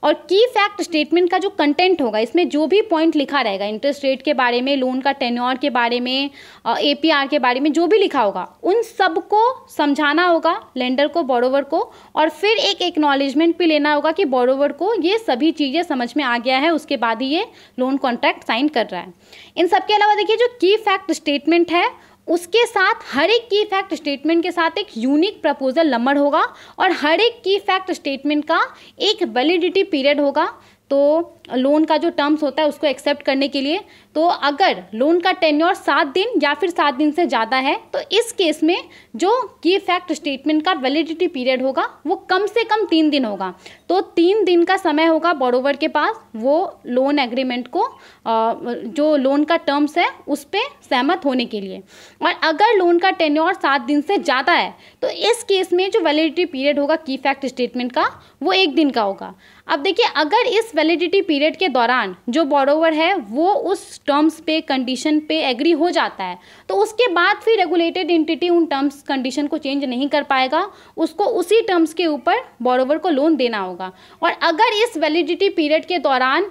और की फैक्ट स्टेटमेंट का जो कंटेंट होगा, इसमें जो भी पॉइंट लिखा रहेगा इंटरेस्ट रेट के बारे में लोन का टेन्योर के बारे में एपीआर के बारे में, जो भी लिखा होगा, उन सबको समझाना होगा लेंडर को बोरोवर को, और फिर एक एक्नॉलेजमेंट भी लेना होगा कि बोरोवर को ये सभी चीज़ें समझ में आ गया है, उसके बाद ही ये लोन कॉन्ट्रैक्ट साइन कर रहा है। इन सबके अलावा देखिए, जो की फैक्ट स्टेटमेंट है उसके साथ हर एक की फैक्ट स्टेटमेंट के साथ एक यूनिक प्रपोजल नंबर होगा और हर एक की फैक्ट स्टेटमेंट का एक वैलिडिटी पीरियड होगा। तो लोन का जो टर्म्स होता है उसको एक्सेप्ट करने के लिए तो अगर लोन का टेन्योर सात दिन या फिर सात दिन से ज़्यादा है तो इस केस में जो की फैक्ट स्टेटमेंट का वैलिडिटी पीरियड होगा, वो कम से कम तीन दिन होगा। तो तीन दिन का समय होगा बोरोवर के पास, वो लोन एग्रीमेंट को जो लोन का टर्म्स है, उस पर सहमत होने के लिए। और अगर लोन का टेन्योर सात दिन से ज़्यादा है तो इस केस में जो वैलिडिटी पीरियड होगा की फैक्ट स्टेटमेंट का, वो एक दिन का होगा। अब देखिए, अगर इस वैलिडिटी पीरियड के दौरान जो बोरोवर है, वो उस टर्म्स पे कंडीशन पे एग्री हो जाता है तो उसके बाद फिर रेगुलेटेड एंटिटी उन टर्म्स कंडीशन को चेंज नहीं कर पाएगा। उसको उसी टर्म्स के ऊपर बोरोवर को लोन देना होगा। और अगर इस वैलिडिटी पीरियड के दौरान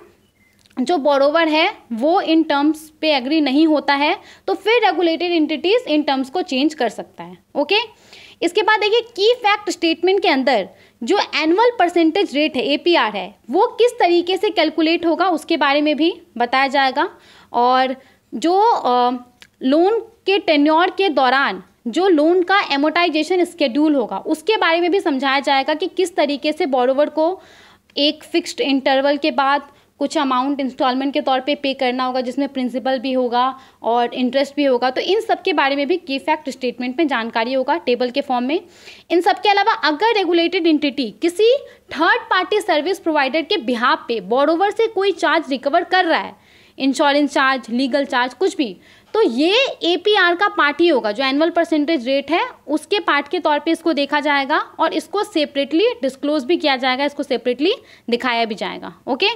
जो बोरोवर है, वो इन टर्म्स पे एग्री नहीं होता है तो फिर रेगुलेटेड एंटिटीज इन टर्म्स को चेंज कर सकता है। ओके इसके बाद देखिए की फैक्ट स्टेटमेंट के अंदर जो एनुअल परसेंटेज रेट है एपीआर है, वो किस तरीके से कैलकुलेट होगा उसके बारे में भी बताया जाएगा। और जो लोन के टेन्योर के दौरान जो लोन का एमोटाइजेशन स्केड्यूल होगा, उसके बारे में भी समझाया जाएगा कि किस तरीके से बॉरोवर को एक फिक्स्ड इंटरवल के बाद कुछ अमाउंट इंस्टॉलमेंट के तौर पे पे करना होगा, जिसमें प्रिंसिपल भी होगा और इंटरेस्ट भी होगा तो इन सब के बारे में भी की फैक्ट स्टेटमेंट में जानकारी होगा टेबल के फॉर्म में। इन सब के अलावा अगर रेगुलेटेड इंटिटी किसी थर्ड पार्टी सर्विस प्रोवाइडर के बिहार पे बोरोवर से कोई चार्ज रिकवर कर रहा है इंश्योरेंस चार्ज लीगल चार्ज कुछ भी तो ये एपीआर का पार्ट ही होगा, जो एनुअल परसेंटेज रेट है, उसके पार्ट के तौर पे इसको देखा जाएगा और इसको सेपरेटली डिस्क्लोज भी किया जाएगा, इसको सेपरेटली दिखाया भी जाएगा ओके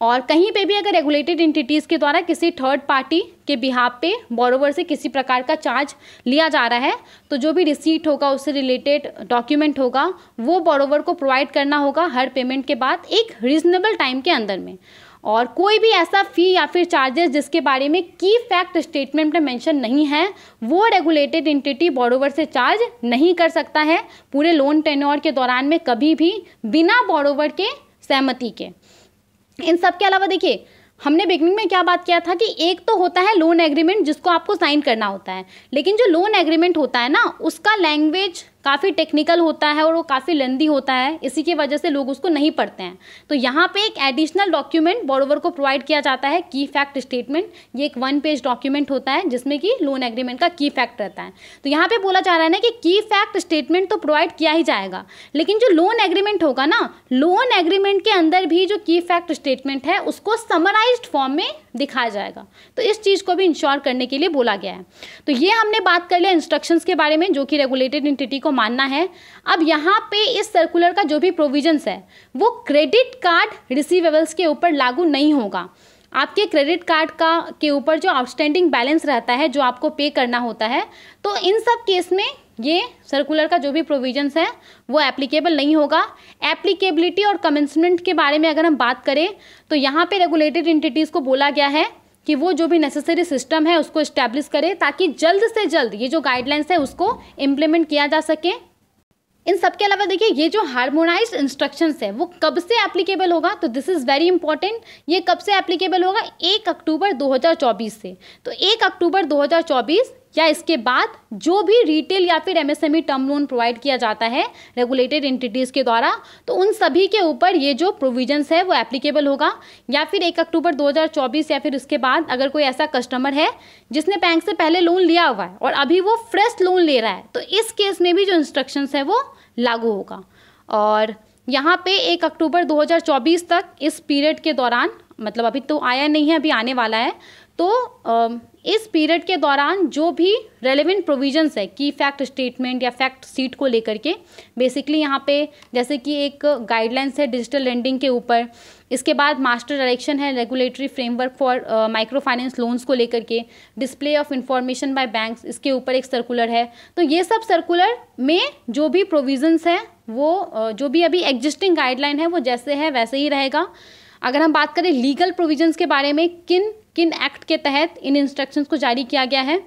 और कहीं पे भी अगर रेगुलेटेड इंटिटीज़ के द्वारा किसी थर्ड पार्टी के बिहार पे बोरोवर से किसी प्रकार का चार्ज लिया जा रहा है तो जो भी रिसीट होगा, उससे रिलेटेड डॉक्यूमेंट होगा, वो बोरोवर को प्रोवाइड करना होगा हर पेमेंट के बाद एक रीजनेबल टाइम के अंदर में। और कोई भी ऐसा फ़ी या फिर चार्जेस जिसके बारे में की फैक्ट स्टेटमेंट में मेंशन नहीं है, वो रेगुलेटेड इंटिटी बोरोवर से चार्ज नहीं कर सकता है पूरे लोन टेन्योर के दौरान में कभी भी बिना बोरोवर के सहमति के। इन सब के अलावा देखिए, हमने बिगनिंग में क्या बात किया था कि एक तो होता है लोन एग्रीमेंट जिसको आपको साइन करना होता है, लेकिन जो लोन एग्रीमेंट होता है ना, उसका लैंग्वेज काफ़ी टेक्निकल होता है और वो काफ़ी लेंदी होता है, इसी की वजह से लोग उसको नहीं पढ़ते हैं। तो यहाँ पे एक एडिशनल डॉक्यूमेंट बोरोवर को प्रोवाइड किया जाता है की फैक्ट स्टेटमेंट ये एक वन पेज डॉक्यूमेंट होता है, जिसमें कि लोन एग्रीमेंट का की फैक्ट रहता है। तो यहाँ पे बोला जा रहा है ना कि की फैक्ट स्टेटमेंट तो प्रोवाइड किया ही जाएगा, लेकिन जो लोन एग्रीमेंट होगा ना लोन एग्रीमेंट के अंदर भी जो की फैक्ट स्टेटमेंट है, उसको समराइज फॉर्म में दिखाया जाएगा। तो इस चीज़ को भी इंश्योर करने के लिए बोला गया है। तो ये हमने बात कर लिया इंस्ट्रक्शंस के बारे में, जो कि रेगुलेटेड इंटिटी को मानना है। अब यहाँ पे इस सर्कुलर का जो भी प्रोविजंस है, वो क्रेडिट कार्ड रिसीवेबल्स के ऊपर लागू नहीं होगा। आपके क्रेडिट कार्ड का, के ऊपर जो आउटस्टैंडिंग बैलेंस रहता है, जो आपको पे करना होता है तो इन सब केस में ये सर्कुलर का जो भी प्रोविजंस है, वो एप्लीकेबल नहीं होगा। एप्लीकेबिलिटी और कमेंसमेंट के बारे में अगर हम बात करें तो यहाँ पे रेगुलेटेड इंटिटीज़ को बोला गया है कि वो जो भी नेसेसरी सिस्टम है, उसको इस्टेब्लिश करे ताकि जल्द से जल्द ये जो गाइडलाइंस है, उसको इम्प्लीमेंट किया जा सके। इन सब के अलावा देखिए, ये जो हारमोनाइज इंस्ट्रक्शंस है, वो कब से एप्लीकेबल होगा? तो दिस इज़ वेरी इंपॉर्टेंट ये कब से एप्लीकेबल होगा? एक अक्टूबर 2024 से। तो एक अक्टूबर 2024 या इसके बाद जो भी रिटेल या फिर एमएसएमई टर्म लोन प्रोवाइड किया जाता है रेगुलेटेड एंटिटीज़ के द्वारा तो उन सभी के ऊपर ये जो प्रोविजंस है वो एप्लीकेबल होगा। या फिर एक अक्टूबर 2024 या फिर उसके बाद अगर कोई ऐसा कस्टमर है, जिसने बैंक से पहले लोन लिया हुआ है और अभी वो फ्रेश लोन ले रहा है तो इस केस में भी जो इंस्ट्रक्शंस है वो लागू होगा। और यहाँ पे एक अक्टूबर 2024 तक इस पीरियड के दौरान मतलब अभी तो आया नहीं है, अभी आने वाला है तो इस पीरियड के दौरान जो भी रेलेवेंट प्रोविजंस है की फैक्ट स्टेटमेंट या फैक्ट सीट को लेकर के बेसिकली यहाँ पे जैसे कि एक गाइडलाइंस है डिजिटल लेंडिंग के ऊपर इसके बाद मास्टर डायरेक्शन है regulatory framework for micro finance loans को लेकर के display of information by banks इसके ऊपर एक सर्कुलर है। तो ये सब सर्कुलर में जो भी प्रोविजंस है वो uh, जो भी अभी एग्जिस्टिंग गाइडलाइन है वो जैसे है वैसे ही रहेगा। अगर हम बात करें लीगल प्रोविजंस के बारे में किन किन एक्ट के तहत इन इंस्ट्रक्शंस को जारी किया गया है।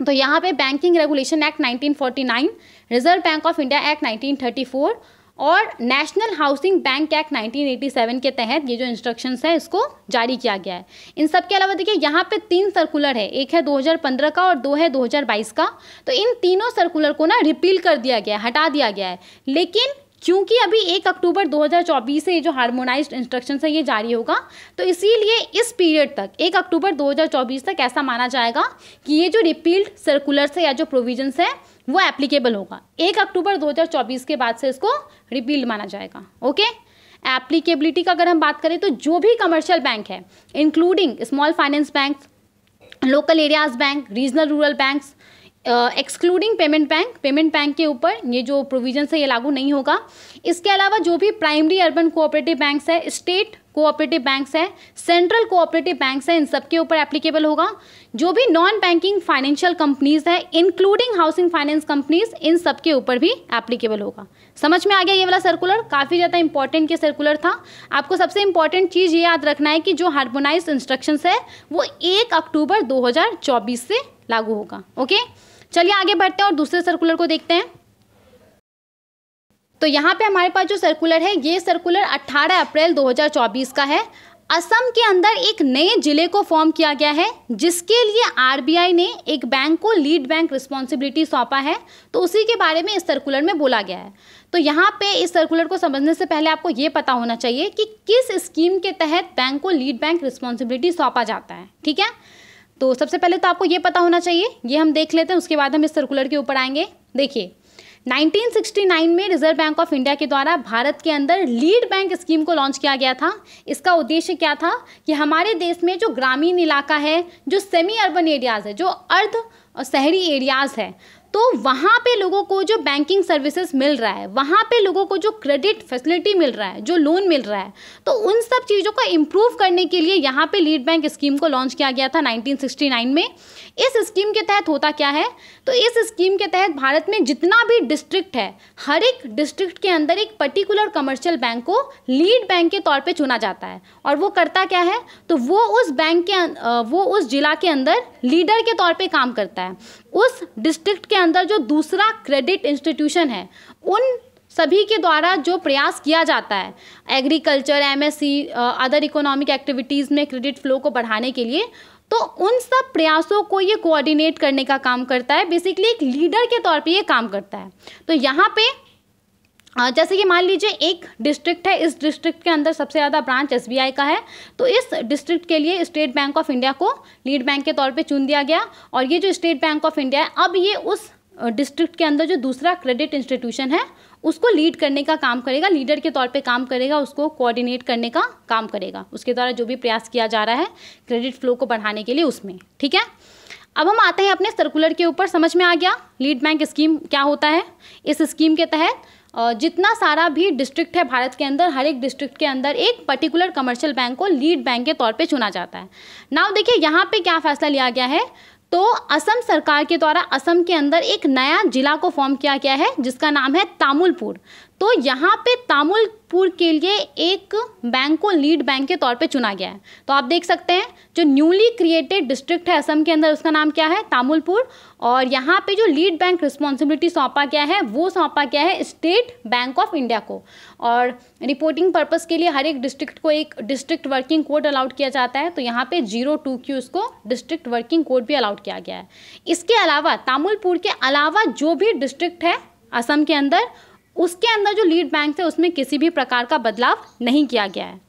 तो यहाँ पे banking regulation act 1949 reserve bank of India act 1934 और नेशनल हाउसिंग बैंक एक्ट 1987 के तहत ये जो इंस्ट्रक्शंस है, इसको जारी किया गया है। इन सब के अलावा देखिए, यहाँ पे तीन सर्कुलर है, एक है 2015 का और दो है 2022 का। तो इन तीनों सर्कुलर को ना रिपील कर दिया गया है, हटा दिया गया है। लेकिन क्योंकि अभी एक अक्टूबर 2024 से ये जो हार्मोनाइज्ड इंस्ट्रक्शन है, ये जारी होगा। तो इसीलिए इस पीरियड तक, एक अक्टूबर 2024 तक ऐसा माना जाएगा कि ये जो रिपील्ड सर्कुलर्स है या जो प्रोविजंस है, वो एप्लीकेबल होगा। एक अक्टूबर 2024 के बाद से इसको रिपील्ड माना जाएगा। ओके एप्लीकेबिलिटी का अगर हम बात करें तो जो भी कमर्शियल बैंक है including small finance bank local areas bank regional rural banks excluding payment bank payment bank के ऊपर ये जो प्रोविज़न है, ये लागू नहीं होगा। इसके अलावा जो भी प्राइमरी अर्बन कोऑपरेटिव बैंक्स है स्टेट कोऑपरेटिव बैंक्स है सेंट्रल कोऑपरेटिव बैंक्स है, इन सब के ऊपर एप्लीकेबल होगा। जो भी नॉन बैंकिंग फाइनेंशियल कंपनीज़ है इंक्लूडिंग हाउसिंग फाइनेंस कंपनीज़ इन सब के ऊपर भी एप्लीकेबल होगा। समझ में आ गया ये वाला सर्कुलर काफ़ी ज़्यादा इंपॉर्टेंट ये सर्कुलर था। आपको सबसे इंपॉर्टेंट चीज़ ये याद रखना है कि जो हार्मोनाइज इंस्ट्रक्शंस है, वो एक अक्टूबर 2024 से लागू होगा। ओके चलिए आगे बढ़ते हैं और दूसरे सर्कुलर को देखते हैं। तो यहाँ पे हमारे पास जो सर्कुलर है, ये सर्कुलर 18 अप्रैल 2024 का है। असम के अंदर एक नए ज़िले को फॉर्म किया गया है, जिसके लिए आरबीआई ने एक बैंक को लीड बैंक रिस्पॉन्सिबिलिटी सौंपा है। तो उसी के बारे में इस सर्कुलर में बोला गया है। तो यहाँ पे इस सर्कुलर को समझने से पहले आपको ये पता होना चाहिए कि किस स्कीम के तहत बैंक को लीड बैंक रिस्पॉन्सिबिलिटी सौंपा जाता है, ठीक है? तो सबसे पहले तो आपको ये पता होना चाहिए, ये हम देख लेते हैं, उसके बाद हम इस सर्कुलर के ऊपर आएँगे। देखिए 1969 में रिज़र्व बैंक ऑफ़ इंडिया के द्वारा भारत के अंदर लीड बैंक स्कीम को लॉन्च किया गया था। इसका उद्देश्य क्या था कि हमारे देश में जो ग्रामीण इलाका है, जो सेमी अर्बन एरियाज़ है, जो अर्ध शहरी एरियाज़ है तो वहाँ पे लोगों को जो बैंकिंग सर्विसेज़ मिल रहा है, वहाँ पे लोगों को जो क्रेडिट फैसिलिटी मिल रहा है, जो लोन मिल रहा है तो उन सब चीज़ों को इम्प्रूव करने के लिए यहाँ पे लीड बैंक स्कीम को लॉन्च किया गया था 1969 में। इस स्कीम के तहत होता क्या है? तो इस स्कीम के तहत भारत में जितना भी डिस्ट्रिक्ट है, हर एक डिस्ट्रिक्ट के अंदर एक पर्टिकुलर कमर्शियल बैंक को लीड बैंक के तौर पे चुना जाता है। और वो करता क्या है? तो वो उस बैंक के वो उस जिला के अंदर लीडर के तौर पे काम करता है। उस डिस्ट्रिक्ट के अंदर जो दूसरा क्रेडिट इंस्टीट्यूशन है, उन सभी के द्वारा जो प्रयास किया जाता है agriculture MSC other economic activities में क्रेडिट फ्लो को बढ़ाने के लिए तो उन सब प्रयासों को ये कोऑर्डिनेट करने का काम करता है। बेसिकली एक लीडर के तौर पे ये काम करता है। तो यहाँ पे जैसे कि मान लीजिए एक डिस्ट्रिक्ट है, इस डिस्ट्रिक्ट के अंदर सबसे ज़्यादा ब्रांच एसबीआई का है। तो इस डिस्ट्रिक्ट के लिए स्टेट बैंक ऑफ़ इंडिया को लीड बैंक के तौर पे चुन दिया गया। और ये जो स्टेट बैंक ऑफ़ इंडिया है, अब ये उस डिस्ट्रिक्ट के अंदर जो दूसरा क्रेडिट इंस्टीट्यूशन है उसको लीड करने का काम करेगा लीडर के तौर पे काम करेगा, उसको कोऑर्डिनेट करने का काम करेगा। उसके द्वारा जो भी प्रयास किया जा रहा है क्रेडिट फ्लो को बढ़ाने के लिए उसमें, ठीक है? अब हम आते हैं अपने सर्कुलर के ऊपर, समझ में आ गया? लीड बैंक स्कीम क्या होता है? इस स्कीम के तहत जितना सारा भी डिस्ट्रिक्ट है भारत के अंदर, हर एक डिस्ट्रिक्ट के अंदर एक पर्टिकुलर कमर्शियल बैंक को लीड बैंक के तौर पे चुना जाता है। नाउ देखिए, यहाँ पे क्या फैसला लिया गया है? तो असम सरकार के द्वारा असम के अंदर एक नया जिला को फॉर्म किया गया है, जिसका नाम है तामुलपुर। तो यहाँ पे तामुलपुर के लिए एक बैंक को लीड बैंक के तौर पे चुना गया है। तो आप देख सकते हैं, जो न्यूली क्रिएटेड डिस्ट्रिक्ट है असम के अंदर, उसका नाम क्या है? तामुलपुर। और यहाँ पे जो लीड बैंक रिस्पॉन्सिबिलिटी सौंपा गया है, वो सौंपा गया है स्टेट बैंक ऑफ़ इंडिया को। और रिपोर्टिंग पर्पज़ के लिए हर एक डिस्ट्रिक्ट को एक डिस्ट्रिक्ट वर्किंग कोड अलाउड किया जाता है तो यहाँ पे ज़ीरो टू की उसको डिस्ट्रिक्ट वर्किंग कोड भी अलाउड किया गया है। इसके अलावा तामुलपुर के अलावा जो भी डिस्ट्रिक्ट है, असम के अंदर, उसके अंदर जो लीड बैंक है, उसमें किसी भी प्रकार का बदलाव नहीं किया गया है।